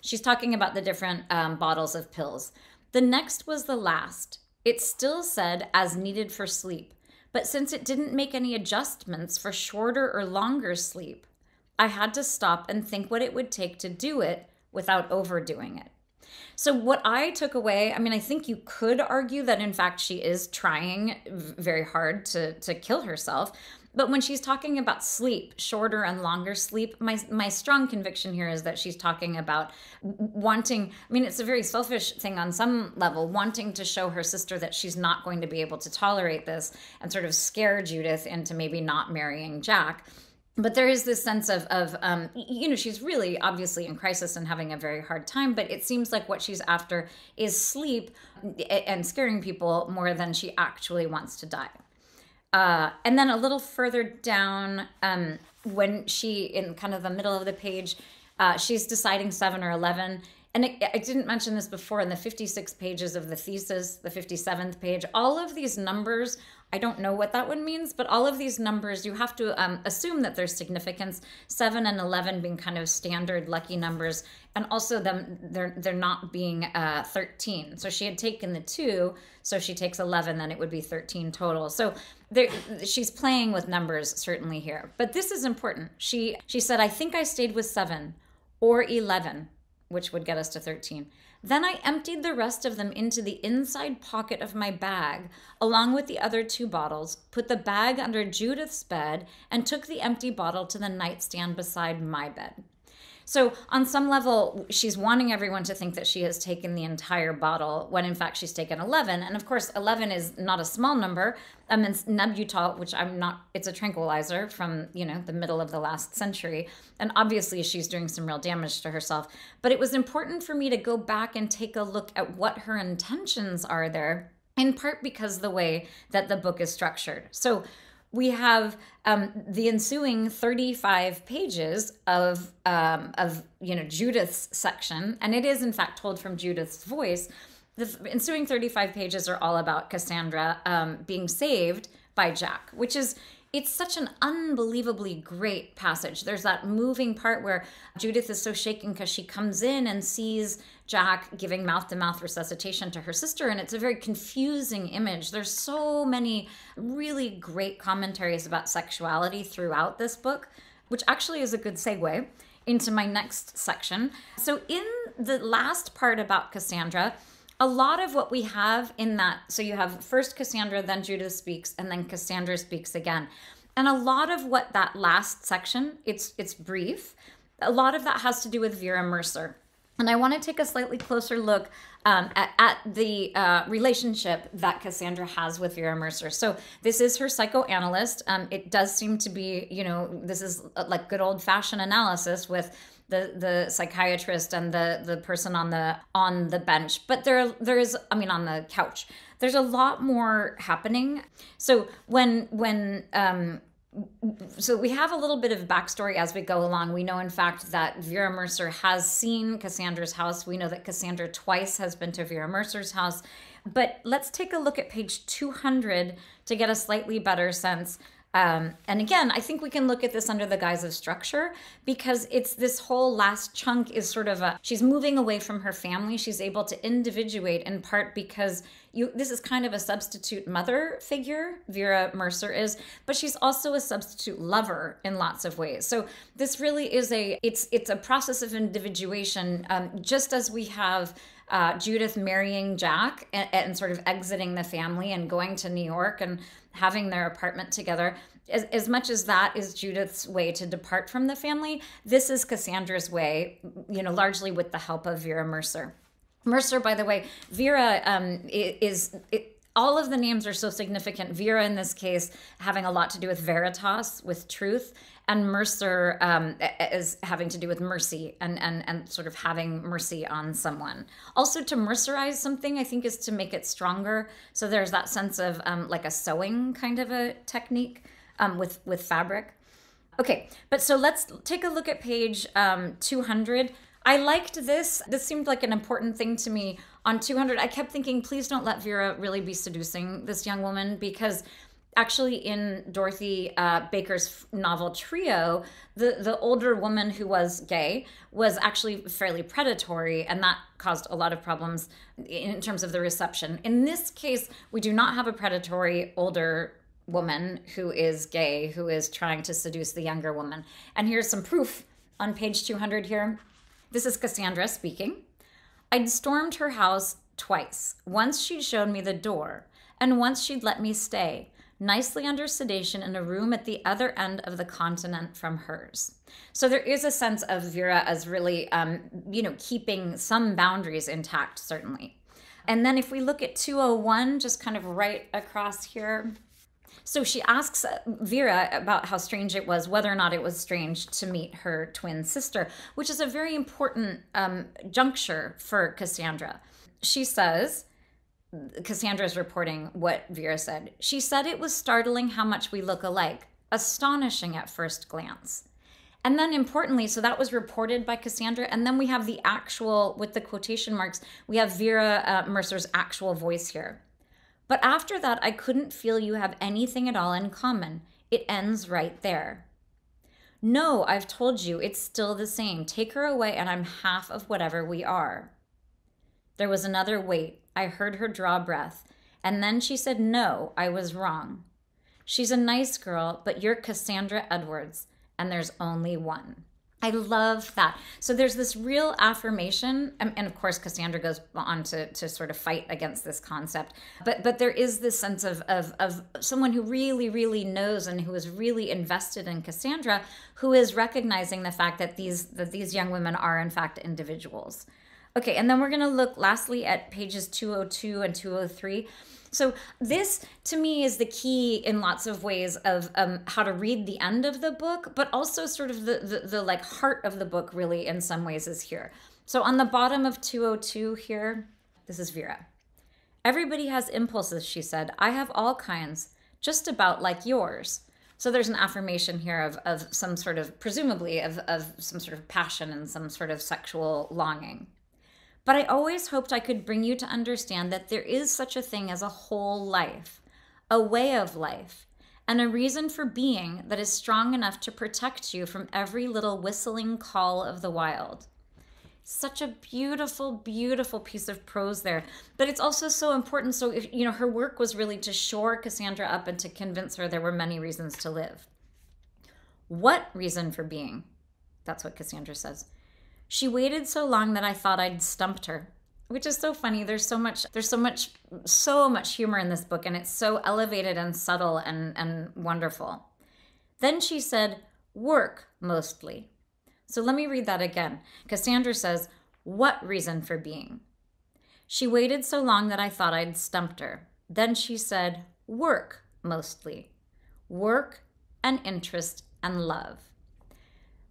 Speaker 1: She's talking about the different um, bottles of pills. The next was the last. It still said as needed for sleep, but since it didn't make any adjustments for shorter or longer sleep, I had to stop and think what it would take to do it without overdoing it. So, what I took away, I mean, I think you could argue that in fact she is trying very hard to, to kill herself. But when she's talking about sleep, shorter and longer sleep, my my strong conviction here is that she's talking about wanting. I mean, it's a very selfish thing on some level, wanting to show her sister that she's not going to be able to tolerate this, and sort of scare Judith into maybe not marrying Jack but there is this sense of of um, you know she's really obviously in crisis and having a very hard time but it seems like what she's after is sleep and scaring people more than she actually wants to die uh, and then a little further down, um, when she, in kind of the middle of the page, uh, she's deciding seven or 11. And I didn't mention this before in the 56 pages of the thesis, the 57th page, all of these numbers, I don't know what that one means, but all of these numbers, you have to um, assume that there's significance. Seven and 11 being kind of standard lucky numbers, and also them they're they're not being uh, 13. So she had taken the two, so she takes 11, then it would be 13 total. So there, she's playing with numbers certainly here but this is important she she said i think i stayed with seven or 11 which would get us to 13 then i emptied the rest of them into the inside pocket of my bag along with the other two bottles put the bag under judith's bed and took the empty bottle to the nightstand beside my bed so, on some level, she's wanting everyone to think that she has taken the entire bottle when in fact she's taken 11. And of course, 11 is not a small number. Um, and Nembutal, which I'm not, it's a tranquilizer from, you know, the middle of the last century. And obviously, she's doing some real damage to herself. But it was important for me to go back and take a look at what her intentions are there, in part because the way that the book is structured. So, we have um, the ensuing 35 pages of um, of you know Judith's section, and it is in fact told from Judith's voice. The ensuing 35 pages are all about Cassandra um, being saved by Jack, which is it's such an unbelievably great passage. There's that moving part where Judith is so shaken because she comes in and sees Jack giving mouth to mouth resuscitation to her sister. And it's a very confusing image. There's so many really great commentaries about sexuality throughout this book, which actually is a good segue into my next section. So, in the last part about Cassandra, a lot of what we have in that so you have first cassandra then judith speaks and then cassandra speaks again and a lot of what that last section it's it's brief a lot of that has to do with vera mercer and i want to take a slightly closer look um, at, at, the uh, relationship that cassandra has with vera mercer so this is her psychoanalyst. Um, it does seem to be you know this is uh, like good old fashioned analysis with the the psychiatrist and the the person on the on the bench. But there there is i mean on the couch. There's a lot more happening. So when when um so we have a little bit of backstory as we go along. We know, in fact, that Vera Mercer has seen Cassandra's house. We know that Cassandra twice has been to Vera Mercer's house. But let's take a look at page 200 to get a slightly better sense Um, and again, I think we can look at this under the guise of structure because it's this whole last chunk is sort of a she's moving away from her family. She's able to individuate in part because you this is kind of a substitute mother figure, Vera Mercer is, but she's also a substitute lover in lots of ways. So this really is a it's it's a process of individuation, um, just as we have uh, Judith marrying Jack and, and, sort of exiting the family and going to New York and having their apartment together. As, as much as that is Judith's way to depart from the family, this is Cassandra's way, you know, largely with the help of Vera Mercer. Mercer, by the way, Vera um, is. It, all of the names are so significant. Vera, in this case, having a lot to do with veritas, with truth, and Mercer um, is having to do with mercy and, and, and sort of having mercy on someone. Also, to mercerize something, I think, is to make it stronger. So there's that sense of um, like a sewing kind of a technique um, with, with fabric. Okay, but so let's take a look at page um, 200. I liked this. This seemed like an important thing to me. On 200, I kept thinking, please don't let Vera really be seducing this young woman because actually in Dorothy uh, Baker's novel Trio, the the older woman who was gay was actually fairly predatory, and that caused a lot of problems in terms of the reception. In this case, we do not have a predatory older woman who is gay who is trying to seduce the younger woman. And here's some proof on page 200 here. This is Cassandra speaking. I'd stormed her house twice. Once she'd shown me the door, and once she'd let me stay nicely under sedation in a room at the other end of the continent from hers. So there is a sense of Vera as really, um, you know, keeping some boundaries intact, certainly. And then if we look at 201, just kind of right across here. So she asks uh, Vera about how strange it was, whether or not it was strange to meet her twin sister, which is a very important um, juncture for Cassandra. She says, Cassandra is reporting what Vera said. She said it was startling how much we look alike, astonishing at first glance. And then importantly, so that was reported by Cassandra. And then we have the actual, with the quotation marks, we have Vera uh, Mercer's actual voice here. But after that, I couldn't feel you have anything at all in common. It ends right there. No, I've told you, it's still the same. Take her away, and I'm half of whatever we are. There was another wait, I heard her draw breath, and then she said, No, I was wrong. She's a nice girl, but you're Cassandra Edwards, and there's only one. I love that. So there's this real affirmation, and, of course Cassandra goes on to, to sort of fight against this concept. But but there is this sense of, of of someone who really really knows and who is really invested in Cassandra, who is recognizing the fact that these that these young women are in fact individuals. Okay, and then we're going to look lastly at pages 202 and 203. So this to me is the key in lots of ways of um, how to read the end of the book, but also sort of the, the, the like heart of the book really in some ways is here. So on the bottom of 202 here, this is Vera. Everybody has impulses, she said. I have all kinds, just about like yours. So there's an affirmation here of, of some sort of, presumably, of, of some sort of passion and some sort of sexual longing. But I always hoped I could bring you to understand that there is such a thing as a whole life, a way of life, and a reason for being that is strong enough to protect you from every little whistling call of the wild. Such a beautiful, beautiful piece of prose there. But it's also so important. So, if, you know, her work was really to shore Cassandra up and to convince her there were many reasons to live. What reason for being? That's what Cassandra says. She waited so long that I thought I'd stumped her. Which is so funny. There's so much there's so much so much humor in this book and it's so elevated and subtle and and wonderful. Then she said, "Work mostly." So let me read that again. Cassandra says, "What reason for being?" She waited so long that I thought I'd stumped her. Then she said, "Work mostly." Work and interest and love.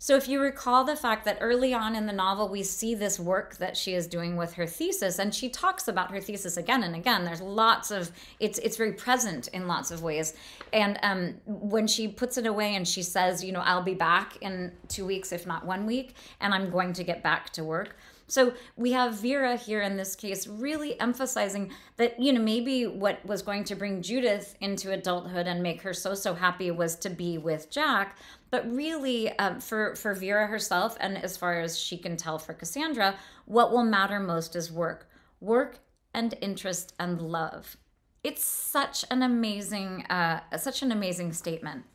Speaker 1: So, if you recall the fact that early on in the novel, we see this work that she is doing with her thesis, and she talks about her thesis again and again. There's lots of it's it's very present in lots of ways. And um, when she puts it away and she says, you know, I'll be back in two weeks, if not one week, and I'm going to get back to work. So we have Vera here in this case really emphasizing that, you know, maybe what was going to bring Judith into adulthood and make her so, so happy was to be with Jack. But really, um, for, for Vera herself, and as far as she can tell for Cassandra, what will matter most is work. Work and interest and love. It's such an amazing, uh, such an amazing statement.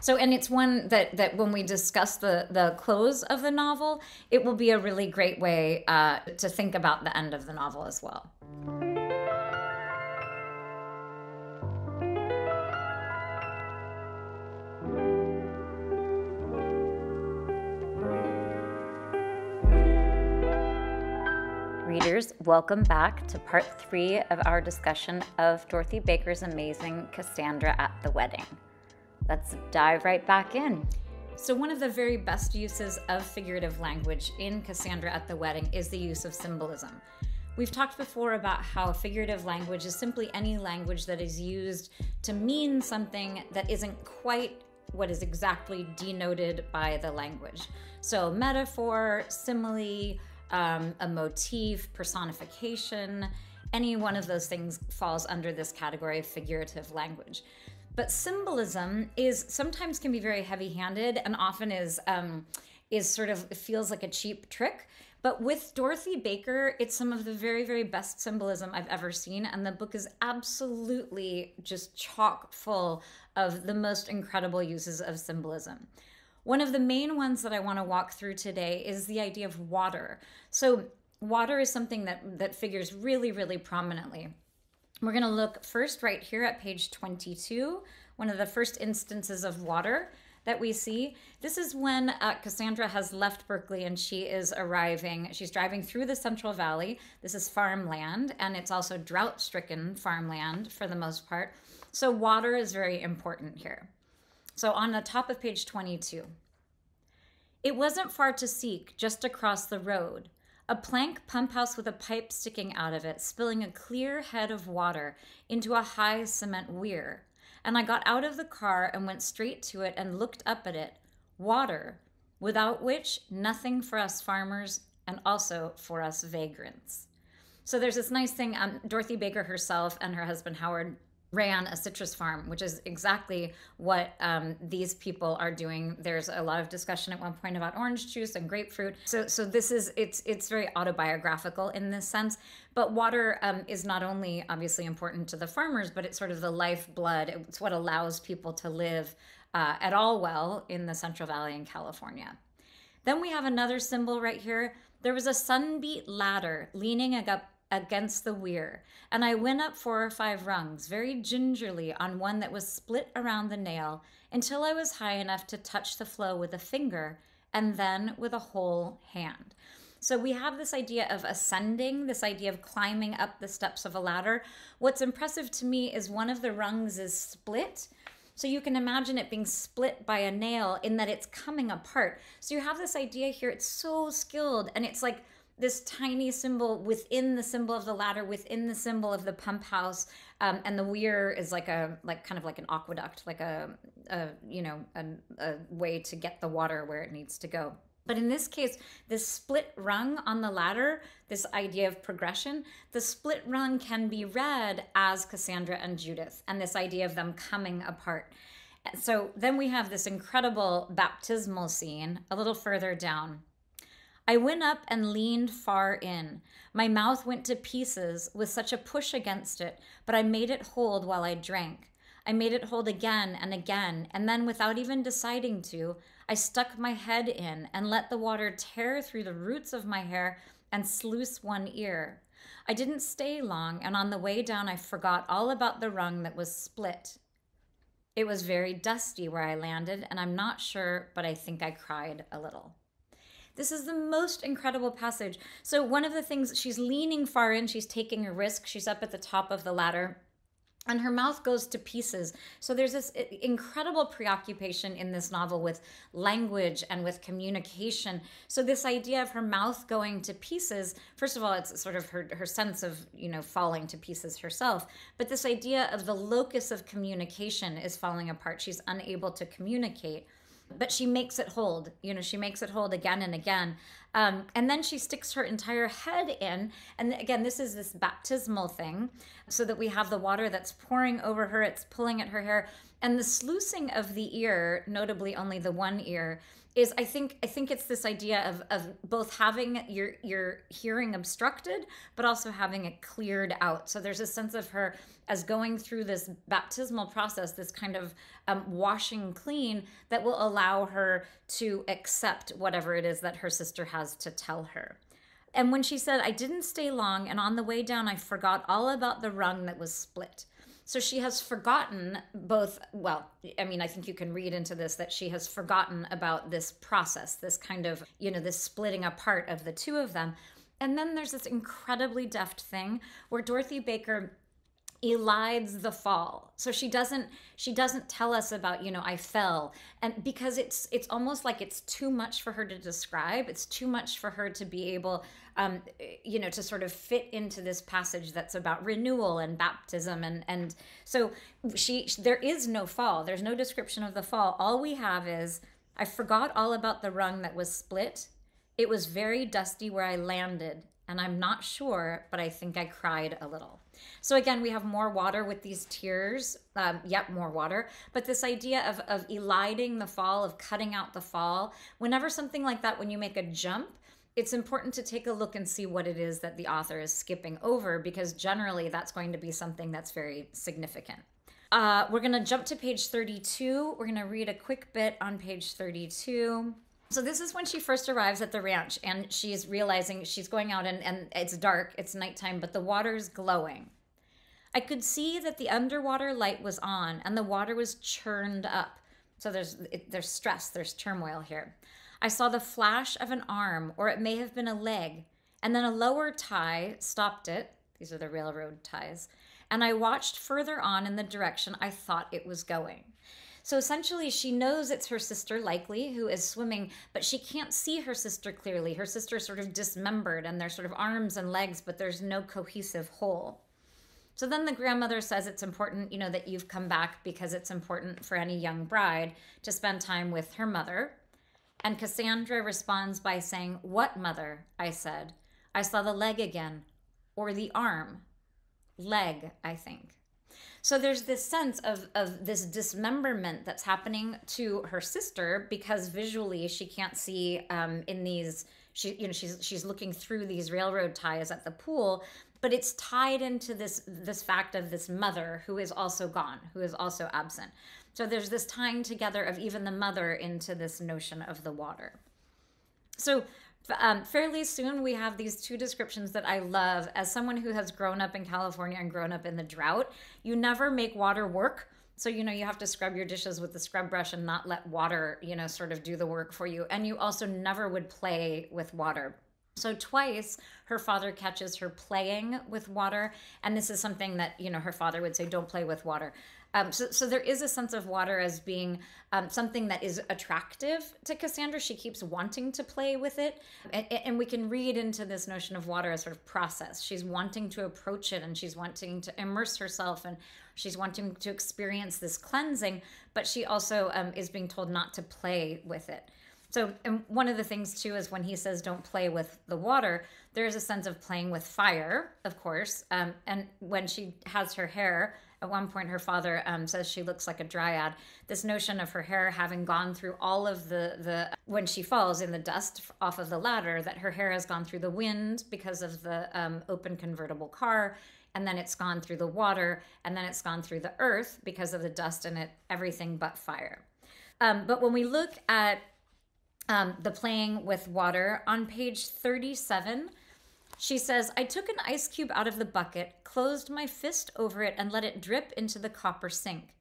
Speaker 1: So, and it's one that that when we discuss the the close of the novel, it will be a really great way uh, to think about the end of the novel as well. Readers, welcome back to part three of our discussion of Dorothy Baker's amazing Cassandra at the Wedding. Let's dive right back in. So, one of the very best uses of figurative language in Cassandra at the Wedding is the use of symbolism. We've talked before about how figurative language is simply any language that is used to mean something that isn't quite what is exactly denoted by the language. So, metaphor, simile, um, a motif, personification, any one of those things falls under this category of figurative language. But symbolism is sometimes can be very heavy-handed and often is um, is sort of feels like a cheap trick. But with Dorothy Baker, it's some of the very, very best symbolism I've ever seen. And the book is absolutely just chock full of the most incredible uses of symbolism. One of the main ones that I want to walk through today is the idea of water. So, water is something that, that figures really, really prominently we're going to look first right here at page 22, one of the first instances of water that we see. This is when uh, Cassandra has left Berkeley and she is arriving. She's driving through the Central Valley. This is farmland and it's also drought stricken farmland for the most part. So, water is very important here. So, on the top of page 22, it wasn't far to seek, just across the road a plank pump house with a pipe sticking out of it, spilling a clear head of water into a high cement weir. And I got out of the car and went straight to it and looked up at it. Water, without which nothing for us farmers and also for us vagrants. So there's this nice thing. Um, Dorothy Baker herself and her husband Howard ran a citrus farm, which is exactly what um, these people are doing. There's a lot of discussion at one point about orange juice and grapefruit. So, so this is it's it's very autobiographical in this sense. But water um, is not only obviously important to the farmers, but it's sort of the lifeblood. It's what allows people to live uh, at all well in the Central Valley in California. Then we have another symbol right here. There was a sunbeat ladder leaning up against the weir, and I went up four or five rungs very gingerly on one that was split around the nail until I was high enough to touch the flow with a finger and then with a whole hand. So we have this idea of ascending, this idea of climbing up the steps of a ladder. What's impressive to me is one of the rungs is split. So you can imagine it being split by a nail in that it's coming apart. So you have this idea here, it's so skilled and it's like this tiny symbol within the symbol of the ladder, within the symbol of the pump house, um, and the weir is like a like kind of like an aqueduct, like a, a you know a, a way to get the water where it needs to go. But in this case, this split rung on the ladder, this idea of progression, the split rung can be read as Cassandra and Judith, and this idea of them coming apart. So then we have this incredible baptismal scene a little further down. I went up and leaned far in. My mouth went to pieces with such a push against it, but I made it hold while I drank. I made it hold again and again, and then, without even deciding to, I stuck my head in and let the water tear through the roots of my hair and sluice one ear. I didn't stay long, and on the way down, I forgot all about the rung that was split. It was very dusty where I landed, and I'm not sure, but I think I cried a little. This is the most incredible passage. So, one of the things she's leaning far in, she's taking a risk, she's up at the top of the ladder and her mouth goes to pieces. So there's this eh, incredible preoccupation in this novel with language and with communication. So this idea of her mouth going to pieces, first of all, it's sort of her, her sense of, you know, falling to pieces herself. But this idea of the locus of communication is falling apart. She's unable to communicate but she makes it hold you know she makes it hold again and again Um, and then she sticks her entire head in. And again, this is this baptismal thing, so that we have the water that's pouring over her, it's pulling at her hair. And the sluicing of the ear, notably only the one ear, is I think I think it's this idea of of both having your your hearing obstructed, but also having it cleared out. So there's a sense of her as going through this baptismal process, this kind of um, washing clean that will allow her to accept whatever it is that her sister has to tell her. And when she said, I didn't stay long, and on the way down, I forgot all about the rung that was split. So she has forgotten both, well, I mean, I think you can read into this that she has forgotten about this process, this kind of, you know, this splitting apart of the two of them. And then there's this incredibly deft thing where Dorothy Baker elides the fall so she doesn't she doesn't tell us about you know i fell and because it's it's almost like it's too much for her to describe it's too much for her to be able um you know to sort of fit into this passage that's about renewal and baptism and and so she there is no fall there's no description of the fall all we have is i forgot all about the rung that was split it was very dusty where i landed and i'm not sure but i think i cried a little so again, we have more water with these tears. Um, yep, more water. But this idea of, of eliding the fall, of cutting out the fall, whenever something like that, when you make a jump, it's important to take a look and see what it is that the author is skipping over because generally that's going to be something that's very significant. Uh, we're going to jump to page 32. We're going to read a quick bit on page 32. So this is when she first arrives at the ranch and she's realizing she's going out and, and it's dark, it's nighttime, but the water's glowing. I could see that the underwater light was on and the water was churned up. So there's there's stress, there's turmoil here. I saw the flash of an arm, or it may have been a leg, and then a lower tie stopped it. These are the railroad ties. And I watched further on in the direction I thought it was going. So essentially, she knows it's her sister, likely, who is swimming, but she can't see her sister clearly. Her sister's sort of dismembered, and there's sort of arms and legs, but there's no cohesive whole. So then the grandmother says it's important, you know, that you've come back because it's important for any young bride to spend time with her mother. And Cassandra responds by saying, What mother? I said. I saw the leg again, or the arm. Leg, I think. So there's this sense of, of this dismemberment that's happening to her sister because visually she can't see um, in these she you know she's she's looking through these railroad ties at the pool but it's tied into this this fact of this mother who is also gone who is also absent so there's this tying together of even the mother into this notion of the water so um, fairly soon we have these two descriptions that I love. As someone who has grown up in California and grown up in the drought, you never make water work. So, you know, you have to scrub your dishes with the scrub brush and not let water, you know, sort of do the work for you. And you also never would play with water. So, twice her father catches her playing with water. And this is something that, you know, her father would say, don't play with water. Um, so, so there is a sense of water as being um, something that is attractive to Cassandra. She keeps wanting to play with it. And, and, we can read into this notion of water as sort of process. She's wanting to approach it and she's wanting to immerse herself and she's wanting to experience this cleansing, but she also um, is being told not to play with it. So, and one of the things too is when he says don't play with the water, there's a sense of playing with fire, of course. Um, and when she has her hair at one point, her father um, says she looks like a dryad. This notion of her hair having gone through all of the the when she falls in the dust off of the ladder, that her hair has gone through the wind because of the um, open convertible car, and then it's gone through the water, and then it's gone through the earth because of the dust in it. Everything but fire. Um, but when we look at um, the playing with water on page 37 she says, I took an ice cube out of the bucket, closed my fist over it, and let it drip into the copper sink.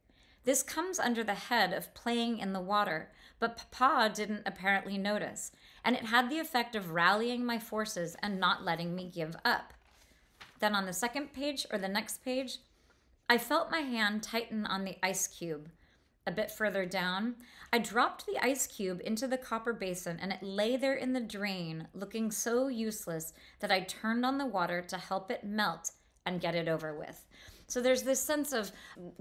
Speaker 1: This comes under the head of playing in the water, but Papa didn't apparently notice, and it had the effect of rallying my forces and not letting me give up. Then on the second page, or the next page, I felt my hand tighten on the ice cube. A bit further down, I dropped the ice cube into the copper basin and it lay there in the drain, looking so useless that I turned on the water to help it melt and get it over with. So there's this sense of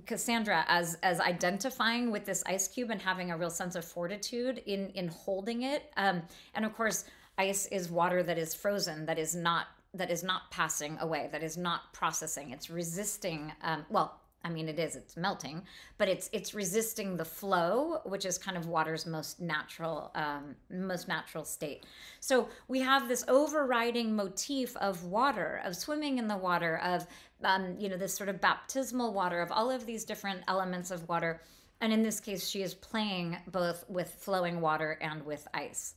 Speaker 1: Cassandra as as identifying with this ice cube and having a real sense of fortitude in in holding it. Um, and of course, Ice is water that is frozen, that is not that is not passing away, that is not processing. It's resisting. Um, well, I mean, it is. It's melting, but it's it's resisting the flow, which is kind of water's most natural um, most natural state. So we have this overriding motif of water, of swimming in the water, of um, you know this sort of baptismal water, of all of these different elements of water. And in this case, she is playing both with flowing water and with ice.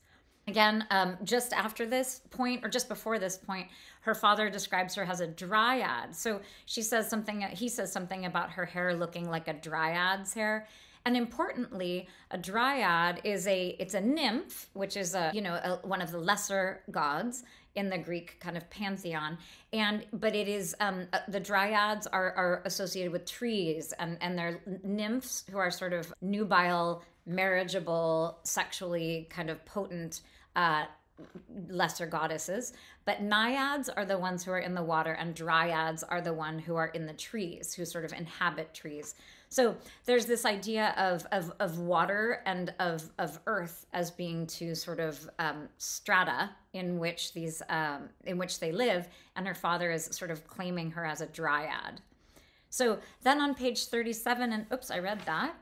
Speaker 1: Again, um, just after this point, or just before this point, her father describes her as a dryad. So she says something, he says something about her hair looking like a dryad's hair. And importantly, a dryad is a it's a nymph, which is a you know a, one of the lesser gods in the Greek kind of pantheon. And but it is um, uh, the dryads are are associated with trees and and they're nymphs who are sort of nubile, marriageable, sexually kind of potent uh, lesser goddesses. But naiads are the ones who are in the water and dryads are the one who are in the trees who sort of inhabit trees. So there's this idea of of, of water and of of earth as being two sort of um, strata in which these um, in which they live and her father is sort of claiming her as a dryad. So then on page 37 and oops i read that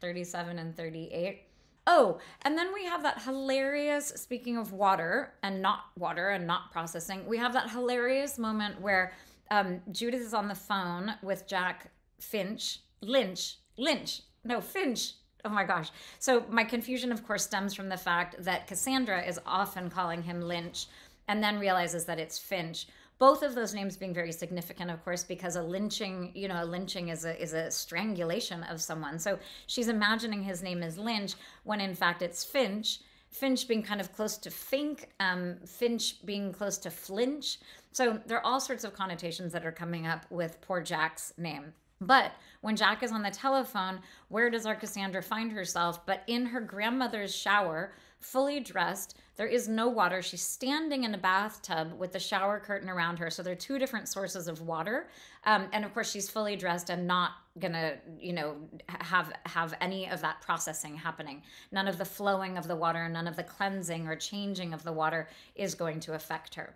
Speaker 1: 37 and 38 Oh, and then we have that hilarious, speaking of water and not water and not processing, we have that hilarious moment where um, Judith is on the phone with Jack Finch, Lynch, Lynch, no, Finch. Oh my gosh. So my confusion, of course, stems from the fact that Cassandra is often calling him Lynch and then realizes that it's Finch both of those names being very significant of course because a lynching you know a lynching is a is a strangulation of someone. So she's imagining his name is lynch when in fact it's finch. Finch being kind of close to fink um, finch being close to flinch. So there are all sorts of connotations that are coming up with poor jack's name. But when Jack is on the telephone, where does our Cassandra find herself? But in her grandmother's shower, fully dressed. There is no water. She's standing in a bathtub with the shower curtain around her. So there are two different sources of water. Um, and of course, she's fully dressed and not gonna, you know, have have any of that processing happening. None of the flowing of the water, none of the cleansing or changing of the water is going to affect her.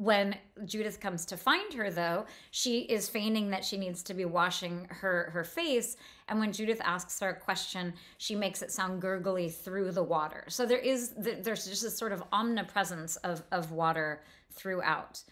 Speaker 1: When Judith comes to find her, though, she is feigning that she needs to be washing her, her face. And when Judith asks her a question, she makes it sound gurgly through the water. So there is there's just this sort of omnipresence of, of water throughout.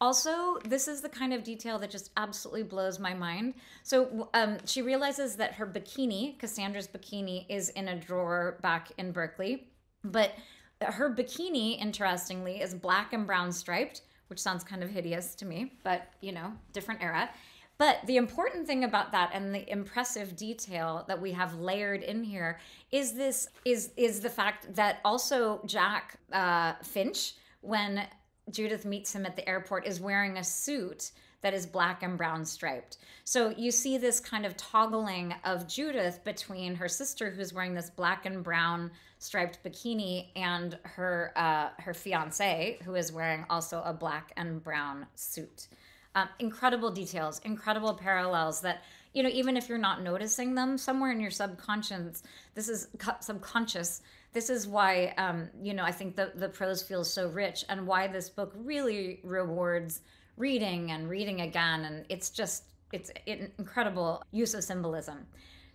Speaker 1: Also, this is the kind of detail that just absolutely blows my mind. So um, she realizes that her bikini, Cassandra's bikini, is in a drawer back in Berkeley. But her bikini, interestingly, is black and brown striped, which sounds kind of hideous to me, but you know, different era. But the important thing about that and the impressive detail that we have layered in here is this is is the fact that also Jack uh, Finch, when Judith meets him at the airport, is wearing a suit that is black and brown striped. So you see this kind of toggling of Judith between her sister, who's wearing this black and brown striped bikini, and her uh, her fiance, who is wearing also a black and brown suit. Um, incredible details, incredible parallels that you know even if you're not noticing them somewhere in your subconscious this is subconscious this is why um, you know i think the, the prose feels so rich and why this book really rewards reading and reading again and it's just it's an incredible use of symbolism.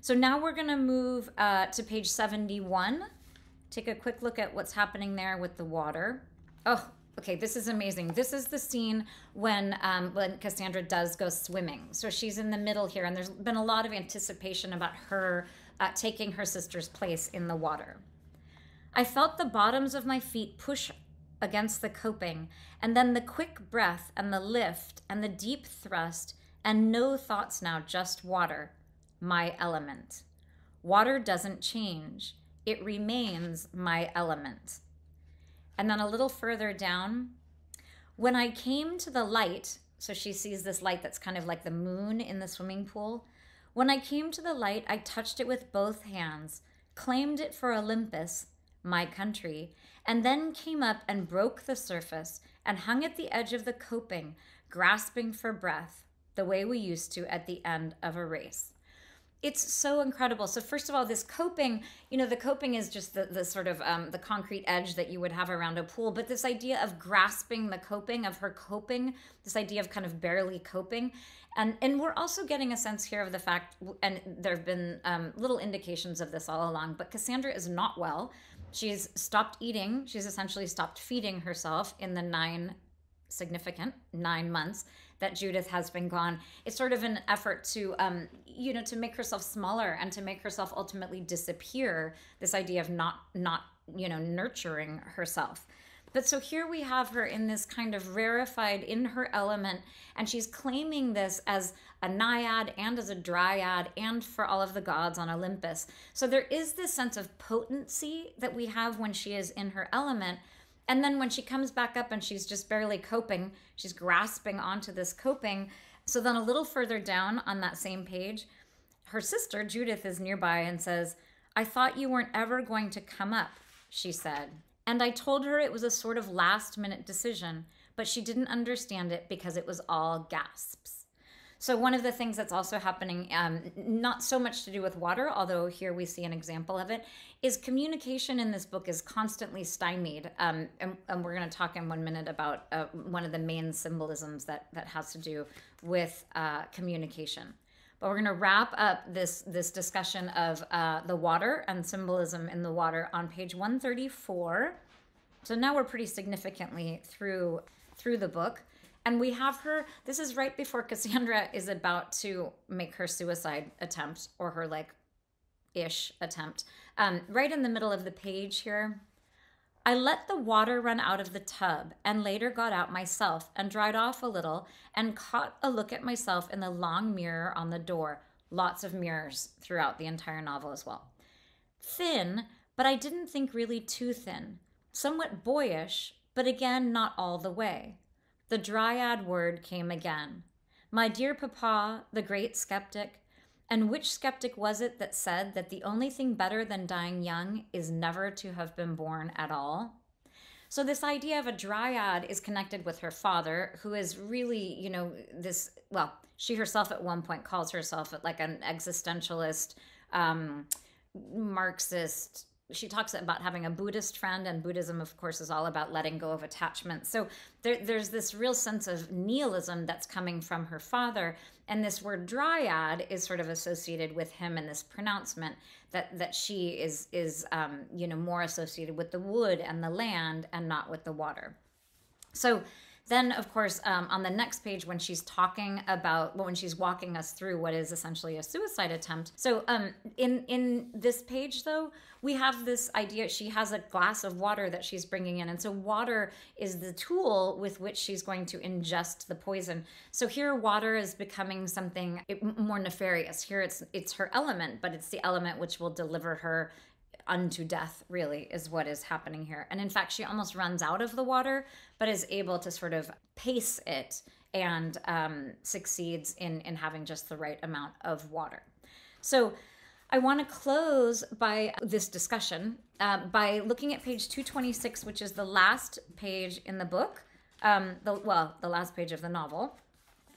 Speaker 1: So now we're going to move uh, to page 71 take a quick look at what's happening there with the water. Oh okay this is amazing. This is the scene when um, when cassandra does go swimming. So she's in the middle here and there's been a lot of anticipation about her uh, taking her sister's place in the water. I felt the bottoms of my feet push against the coping, and then the quick breath and the lift and the deep thrust, and no thoughts now, just water, my element. Water doesn't change, it remains my element. And then a little further down, when I came to the light, so she sees this light that's kind of like the moon in the swimming pool. When I came to the light, I touched it with both hands, claimed it for Olympus, my country, and then came up and broke the surface and hung at the edge of the coping, grasping for breath, the way we used to at the end of a race. it's so incredible. So first of all, this coping, you know, the coping is just the, the sort of um, the concrete edge that you would have around a pool, but this idea of grasping the coping, of her coping, this idea of kind of barely coping, and and we're also getting a sense here of the fact, and there have been um, little indications of this all along, but Cassandra is not well. She's stopped eating. She's essentially stopped feeding herself in the nine significant nine months that Judith has been gone. It's sort of an effort to, um, you know, to make herself smaller and to make herself ultimately disappear. This idea of not, not, you know, nurturing herself. But so here we have her in this kind of rarefied, in her element, and she's claiming this as a naiad and as a dryad and for all of the gods on Olympus. So there is this sense of potency that we have when she is in her element, and then when she comes back up and she's just barely coping, she's grasping onto this coping. So then a little further down on that same page, her sister Judith is nearby and says, I thought you weren't ever going to come up, she said. And I told her it was a sort of last minute decision, but she didn't understand it because it was all gasps. So one of the things that's also happening, um, not so much to do with water, although here we see an example of it, is communication in this book is constantly stymied. Um, and, and, we're going to talk in one minute about uh, one of the main symbolisms that that has to do with uh, communication. But we're going to wrap up this this discussion of uh, the water and symbolism in the water on page 134. So now we're pretty significantly through through the book. And we have her, this is right before Cassandra is about to make her suicide attempt or her like ish attempt. Um, right in the middle of the page here. I let the water run out of the tub and later got out myself and dried off a little and caught a look at myself in the long mirror on the door. Lots of mirrors throughout the entire novel as well. Thin, but I didn't think really too thin. Somewhat boyish, but again, not all the way. The dryad word came again. My dear papa, the great skeptic, and which skeptic was it that said that the only thing better than dying young is never to have been born at all? So, this idea of a dryad is connected with her father, who is really, you know, this, well, she herself at one point calls herself like an existentialist, um, Marxist, she talks about having a Buddhist friend, and Buddhism, of course, is all about letting go of attachment. So there, there's this real sense of nihilism that's coming from her father, and this word dryad is sort of associated with him in this pronouncement that that she is is um, you know more associated with the wood and the land and not with the water. So then, of course, um, on the next page, when she's talking about well, when she's walking us through what is essentially a suicide attempt. So, um, in in this page, though, we have this idea. She has a glass of water that she's bringing in, and so water is the tool with which she's going to ingest the poison. So here, water is becoming something more nefarious. Here, it's it's her element, but it's the element which will deliver her unto death, really, is what is happening here. And in fact, she almost runs out of the water, but is able to sort of pace it and um, succeeds in, in having just the right amount of water. So I want to close by this discussion uh, by looking at page 226, which is the last page in the book. Um, the, well, the last page of the novel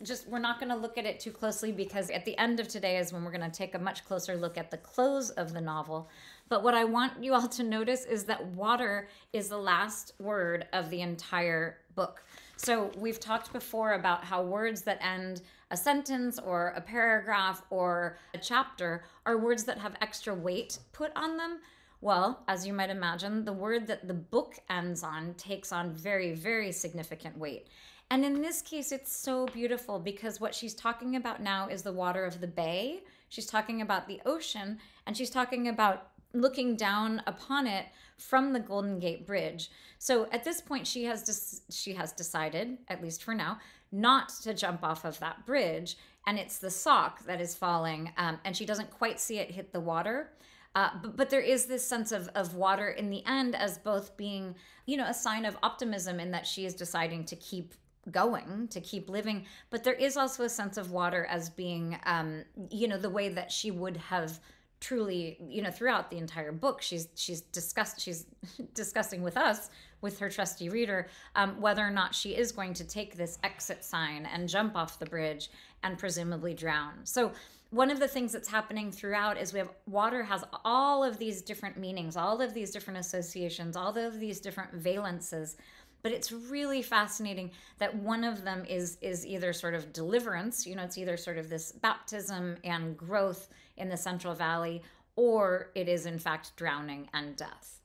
Speaker 1: just we're not going to look at it too closely because at the end of today is when we're going to take a much closer look at the close of the novel. But what I want you all to notice is that water is the last word of the entire book. So we've talked before about how words that end a sentence or a paragraph or a chapter are words that have extra weight put on them. Well, as you might imagine, the word that the book ends on takes on very, very significant weight. And in this case, it's so beautiful because what she's talking about now is the water of the bay. She's talking about the ocean and she's talking about looking down upon it from the Golden Gate Bridge. So at this point, she has she has decided, at least for now, not to jump off of that bridge, and it's the sock that is falling, um, and she doesn't quite see it hit the water. Uh, but, but there is this sense of, of water in the end as both being, you know, a sign of optimism in that she is deciding to keep going to keep living but there is also a sense of water as being um you know the way that she would have truly you know throughout the entire book she's she's discussed she's discussing with us with her trusty reader um, whether or not she is going to take this exit sign and jump off the bridge and presumably drown. So one of the things that's happening throughout is we have water has all of these different meanings all of these different associations all of these different valences but it's really fascinating that one of them is is either sort of deliverance you know it's either sort of this baptism and growth in the central valley or it is in fact drowning and death.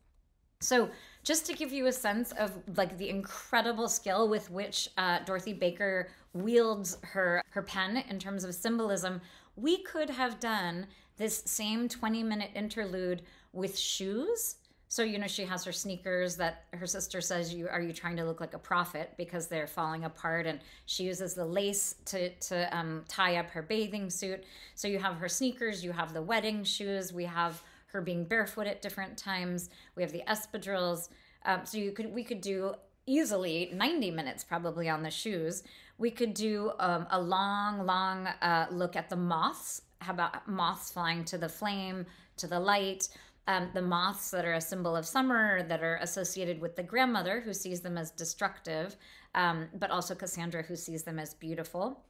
Speaker 1: So just to give you a sense of like the incredible skill with which uh, dorothy baker wields her her pen in terms of symbolism we could have done this same 20 minute interlude with shoes so you know she has her sneakers that her sister says you are you trying to look like a prophet because they're falling apart and she uses the lace to to um, tie up her bathing suit. So you have her sneakers, you have the wedding shoes, we have her being barefoot at different times, we have the espadrilles. Um, so you could we could do easily 90 minutes probably on the shoes. We could do um, a long, long uh, look at the moths. How about moths flying to the flame, to the light? Um, the moths that are a symbol of summer that are associated with the grandmother who sees them as destructive, um, but also Cassandra who sees them as beautiful.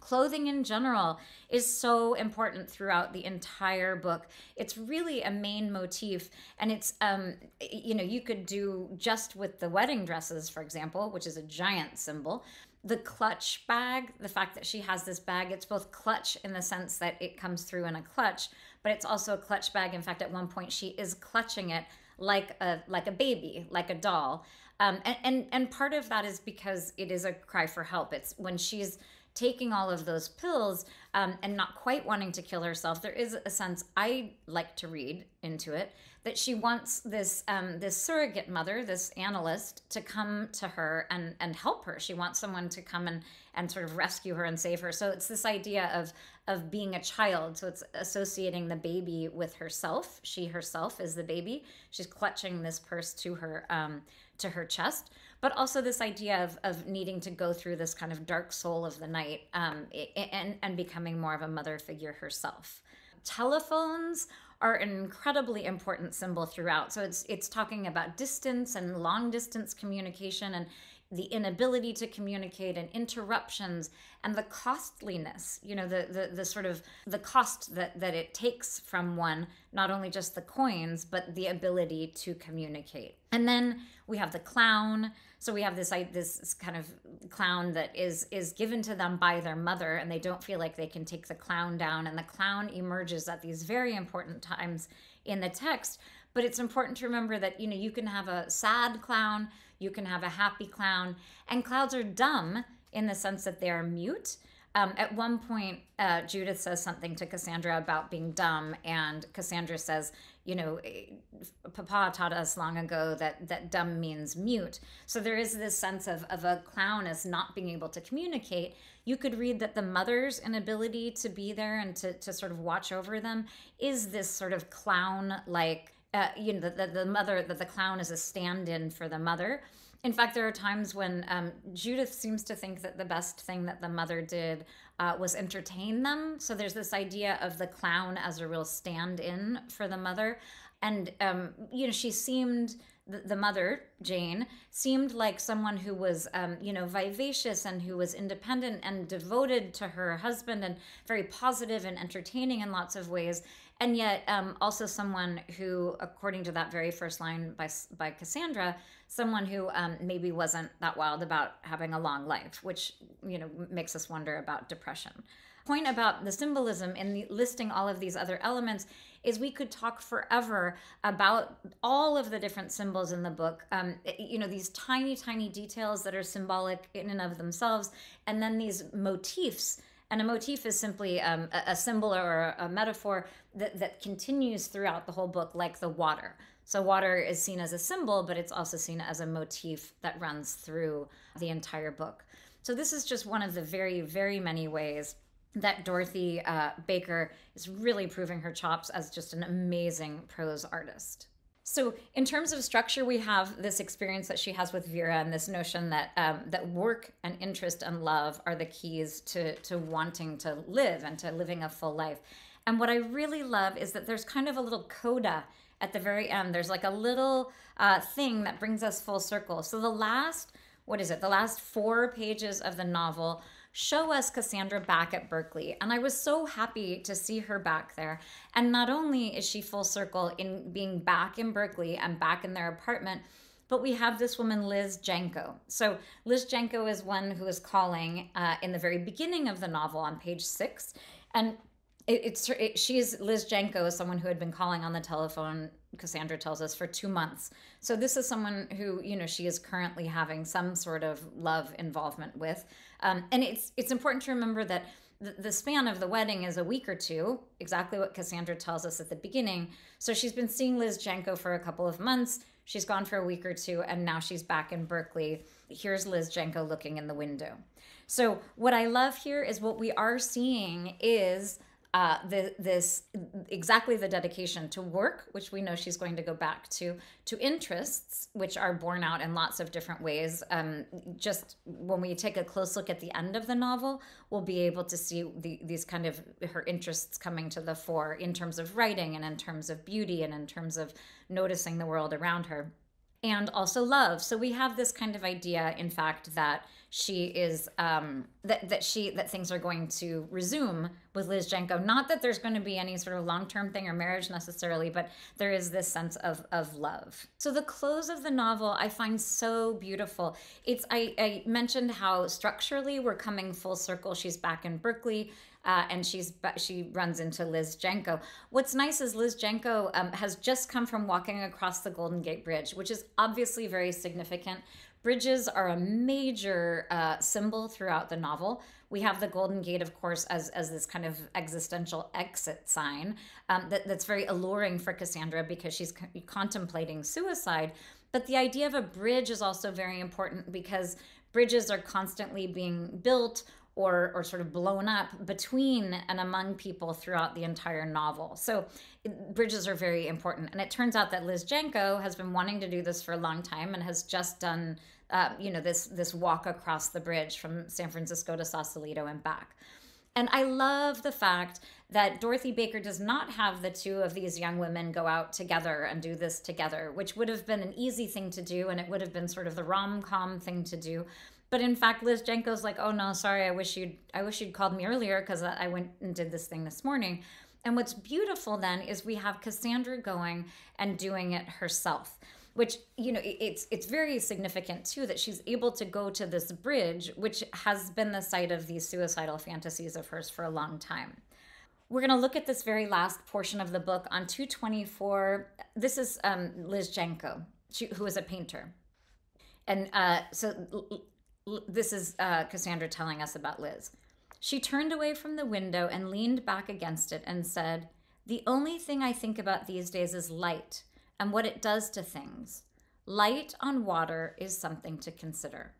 Speaker 1: Clothing in general is so important throughout the entire book. It's really a main motif, and it's um, you know you could do just with the wedding dresses, for example, which is a giant symbol, the clutch bag, the fact that she has this bag, it's both clutch in the sense that it comes through in a clutch, but it's also a clutch bag. In fact, at one point she is clutching it like a like a baby, like a doll. Um, and, and and part of that is because it is a cry for help. It's when she's taking all of those pills um, and not quite wanting to kill herself. There is a sense I like to read into it that she wants this um, this surrogate mother, this analyst, to come to her and and help her. She wants someone to come and and sort of rescue her and save her. So it's this idea of of being a child. So it's associating the baby with herself. She herself is the baby. She's clutching this purse to her um, to her chest, but also this idea of of needing to go through this kind of dark soul of the night um, and and becoming more of a mother figure herself. Telephones are an incredibly important symbol throughout. So it's it's talking about distance and long distance communication and the inability to communicate and interruptions and the costliness you know the, the the sort of the cost that that it takes from one not only just the coins but the ability to communicate. And then we have the clown. So we have this this kind of clown that is is given to them by their mother and they don't feel like they can take the clown down. And the clown emerges at these very important times in the text. But it's important to remember that you know you can have a sad clown you can have a happy clown and clouds are dumb in the sense that they are mute um, at one point, uh, Judith says something to Cassandra about being dumb, and Cassandra says, "You know, eh, Papa taught us long ago that that dumb means mute." So there is this sense of of a clown as not being able to communicate. You could read that the mother's inability to be there and to to sort of watch over them is this sort of clown like. Uh, you know, the, the, the mother, that the clown is a stand in for the mother. In fact, there are times when um, Judith seems to think that the best thing that the mother did uh, was entertain them. So there's this idea of the clown as a real stand in for the mother. And, um, you know, she seemed, the, the, mother, Jane, seemed like someone who was, um, you know, vivacious and who was independent and devoted to her husband and very positive and entertaining in lots of ways and yet um, also someone who, according to that very first line by by Cassandra, someone who um, maybe wasn't that wild about having a long life, which you know makes us wonder about depression. Point about the symbolism in the, listing all of these other elements is we could talk forever about all of the different symbols in the book. Um, you know, these tiny, tiny details that are symbolic in and of themselves, and then these motifs and a motif is simply um, a, a, symbol or a metaphor that, that continues throughout the whole book, like the water. So, water is seen as a symbol, but it's also seen as a motif that runs through the entire book. So, this is just one of the very, very many ways that Dorothy uh, Baker is really proving her chops as just an amazing prose artist. So, in terms of structure, we have this experience that she has with Vera, and this notion that um, that work and interest and love are the keys to to wanting to live and to living a full life. And what I really love is that there's kind of a little coda at the very end. There's like a little uh, thing that brings us full circle. So the last, what is it? The last four pages of the novel show us Cassandra back at Berkeley. And I was so happy to see her back there. And not only is she full circle in being back in Berkeley and back in their apartment, but we have this woman, Liz Janko. So, Liz Janko is one who is calling uh, in the very beginning of the novel on page six. And it, it's it, she's Liz Janko is someone who had been calling on the telephone. Cassandra tells us for two months. So this is someone who you know she is currently having some sort of love involvement with, um, and it's it's important to remember that the, the span of the wedding is a week or two, exactly what Cassandra tells us at the beginning. So she's been seeing Liz Janko for a couple of months. She's gone for a week or two, and now she's back in Berkeley. Here's Liz Janko looking in the window. So, what I love here is what we are seeing is uh, the, this exactly the dedication to work, which we know she's going to go back to, to interests, which are borne out in lots of different ways. Um, just when we take a close look at the end of the novel, we'll be able to see the, these kind of her interests coming to the fore in terms of writing and in terms of beauty and in terms of noticing the world around her and also love. So we have this kind of idea, in fact, that she is um, that that she that things are going to resume with Liz Janko. Not that there's going to be any sort of long term thing or marriage necessarily, but there is this sense of of love. So the close of the novel I find so beautiful. It's I, I mentioned how structurally we're coming full circle. She's back in Berkeley uh, and she's but she runs into Liz Janko. What's nice is Liz Janko um, has just come from walking across the Golden Gate Bridge, which is obviously very significant. Bridges are a major uh, symbol throughout the novel. We have the Golden Gate, of course, as, as this kind of existential exit sign um, that, that's very alluring for Cassandra because she's co- contemplating suicide. But the idea of a bridge is also very important because bridges are constantly being built or, or sort of blown up between and among people throughout the entire novel. So bridges are very important. And it turns out that Liz Janko has been wanting to do this for a long time and has just done, uh, you know, this this walk across the bridge from San Francisco to Sausalito and back. And I love the fact that Dorothy Baker does not have the two of these young women go out together and do this together, which would have been an easy thing to do and it would have been sort of the rom com thing to do. But in fact, Liz Janko's like, "Oh no, sorry. I wish you'd I wish you'd called me earlier because I went and did this thing this morning." And what's beautiful then is we have Cassandra going and doing it herself which you know it's it's very significant too that she's able to go to this bridge which has been the site of these suicidal fantasies of hers for a long time we're going to look at this very last portion of the book on 224 this is um, liz janko she, who is a painter and uh, so this is uh, Cassandra telling us about Liz. She turned away from the window and leaned back against it and said, The only thing I think about these days is light and what it does to things. Light on water is something to consider.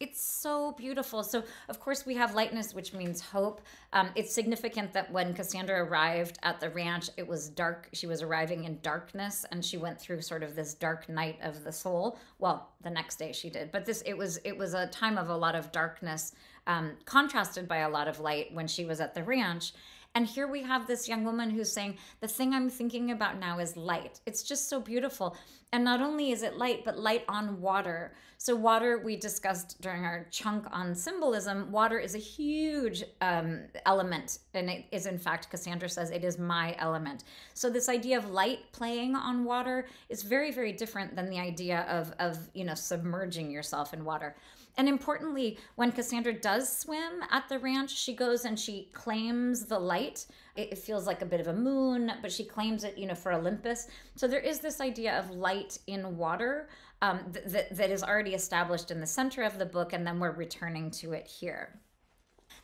Speaker 1: It's so beautiful. So, of course, we have lightness, which means hope. Um, it's significant that when Cassandra arrived at the ranch, it was dark. She was arriving in darkness, and she went through sort of this dark night of the soul. Well, the next day she did, but this it was it was a time of a lot of darkness, um, contrasted by a lot of light when she was at the ranch. And here we have this young woman who's saying, The thing I'm thinking about now is light. It's just so beautiful. And not only is it light, but light on water. So, water, we discussed during our chunk on symbolism, water is a huge um, element. And it is, in fact, Cassandra says, it is my element. So, this idea of light playing on water is very, very different than the idea of, of you know, submerging yourself in water. And importantly, when Cassandra does swim at the ranch, she goes and she claims the light. It feels like a bit of a moon, but she claims it, you know, for Olympus. So there is this idea of light in water um, th- that is already established in the center of the book, and then we're returning to it here.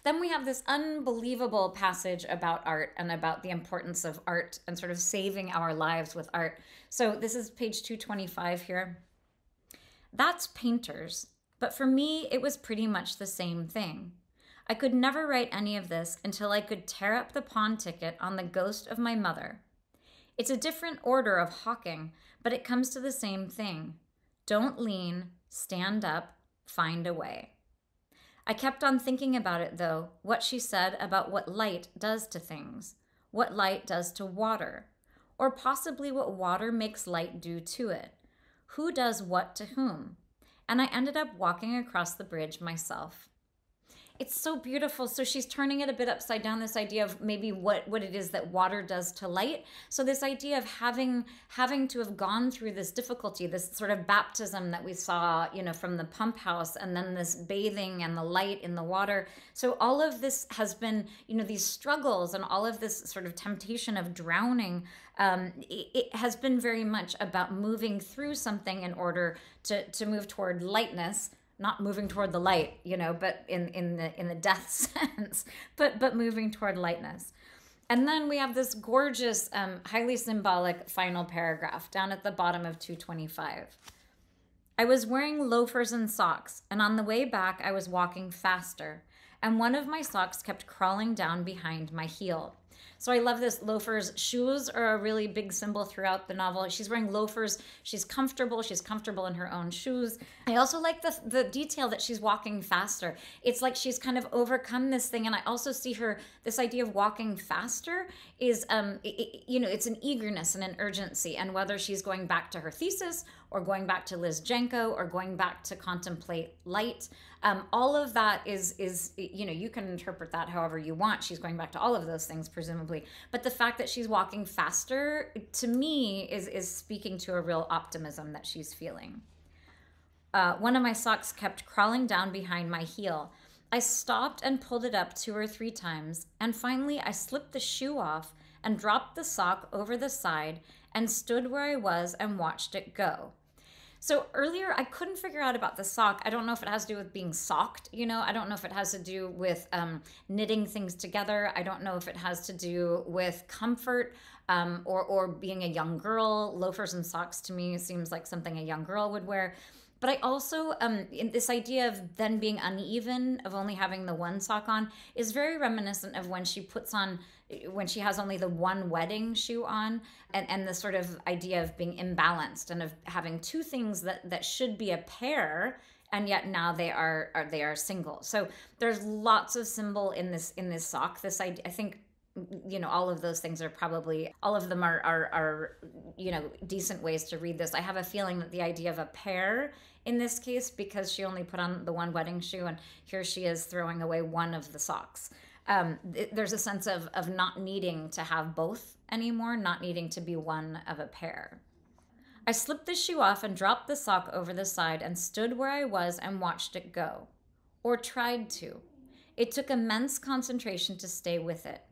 Speaker 1: Then we have this unbelievable passage about art and about the importance of art and sort of saving our lives with art. So this is page 225 here. That's painters but for me, it was pretty much the same thing. I could never write any of this until I could tear up the pawn ticket on the ghost of my mother. It's a different order of hawking, but it comes to the same thing. Don't lean, stand up, find a way. I kept on thinking about it, though, what she said about what light does to things. what light does to water, or possibly what water makes light do to it. Who does what to whom? And I ended up walking across the bridge myself it's so beautiful. So she's turning it a bit upside down. This idea of maybe what what it is that water does to light. So this idea of having having to have gone through this difficulty, this sort of baptism that we saw, you know, from the pump house, and then this bathing and the light in the water. So all of this has been, you know, these struggles and all of this sort of temptation of drowning. Um, it, it has been very much about moving through something in order to to move toward lightness not moving toward the light, you know, but in in the in the death sense, but but moving toward lightness. And then we have this gorgeous, um, highly symbolic final paragraph down at the bottom of 225. I was wearing loafers and socks, and on the way back, I was walking faster, and one of my socks kept crawling down behind my heel. So I love this. Loafers, shoes are a really big symbol throughout the novel. She's wearing loafers. She's comfortable. She's comfortable in her own shoes. I also like the the detail that she's walking faster. It's like she's kind of overcome this thing, and I also see her. This idea of walking faster is, um, it, you know, it's an eagerness and an urgency, and whether she's going back to her thesis or going back to Liz Janko or going back to contemplate light. Um, all of that is is you know you can interpret that however you want. She's going back to all of those things presumably, but the fact that she's walking faster to me is is speaking to a real optimism that she's feeling. Uh, one of my socks kept crawling down behind my heel. I stopped and pulled it up two or three times, and finally I slipped the shoe off and dropped the sock over the side and stood where I was and watched it go. So earlier, I couldn't figure out about the sock. I don't know if it has to do with being socked, you know, I don't know if it has to do with um, knitting things together. I don't know if it has to do with comfort um, or, or being a young girl. Loafers and socks to me seems like something a young girl would wear. But I also, um, in this idea of then being uneven, of only having the one sock on, is very reminiscent of when she puts on, when she has only the one wedding shoe on, and, and the sort of idea of being imbalanced and of having two things that, that should be a pair and yet now they are, are they are single. So there's lots of symbol in this in this sock. This i, I think you know all of those things are probably all of them are, are are you know decent ways to read this. I have a feeling that the idea of a pair in this case because she only put on the one wedding shoe and here she is throwing away one of the socks um, there's a sense of of not needing to have both anymore not needing to be one of a pair i slipped the shoe off and dropped the sock over the side and stood where i was and watched it go or tried to it took immense concentration to stay with it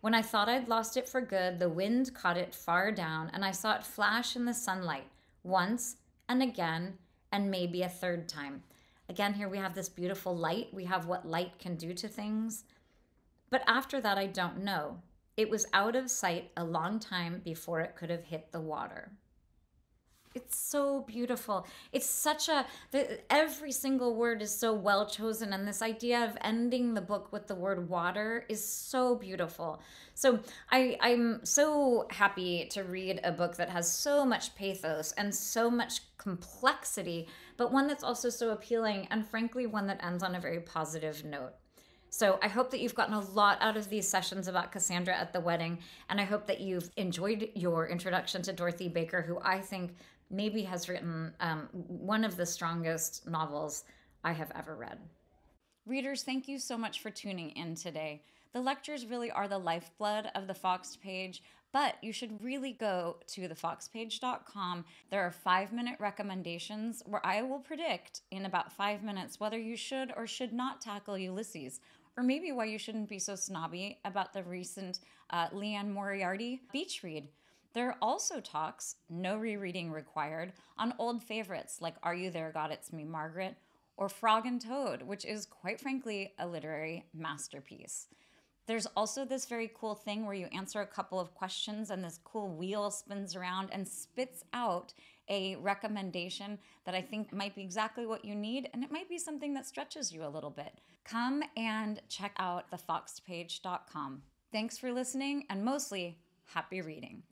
Speaker 1: when I thought I'd lost it for good, the wind caught it far down, and I saw it flash in the sunlight once and again, and maybe a third time. Again, here we have this beautiful light. We have what light can do to things. But after that, I don't know. It was out of sight a long time before it could have hit the water. It's so beautiful. It's such a the, every single word is so well chosen, and this idea of ending the book with the word water is so beautiful. So I I'm so happy to read a book that has so much pathos and so much complexity, but one that's also so appealing, and frankly, one that ends on a very positive note. So I hope that you've gotten a lot out of these sessions about Cassandra at the wedding, and I hope that you've enjoyed your introduction to Dorothy Baker, who I think maybe has written um, one of the strongest novels I have ever read. Readers, thank you so much for tuning in today. The lectures really are the lifeblood of the Foxed Page, but you should really go to thefoxedpage.com. There are five minute recommendations where I will predict in about five minutes whether you should or should not tackle Ulysses, or maybe why you shouldn't be so snobby about the recent uh, Liane Moriarty beach read. There are also talks, no rereading required, on old favorites like Are You There, God, It's Me, Margaret, or Frog and Toad, which is quite frankly a literary masterpiece. There's also this very cool thing where you answer a couple of questions and this cool wheel spins around and spits out a recommendation that I think might be exactly what you need and it might be something that stretches you a little bit. Come and check out thefoxedpage.com. Thanks for listening and mostly happy reading.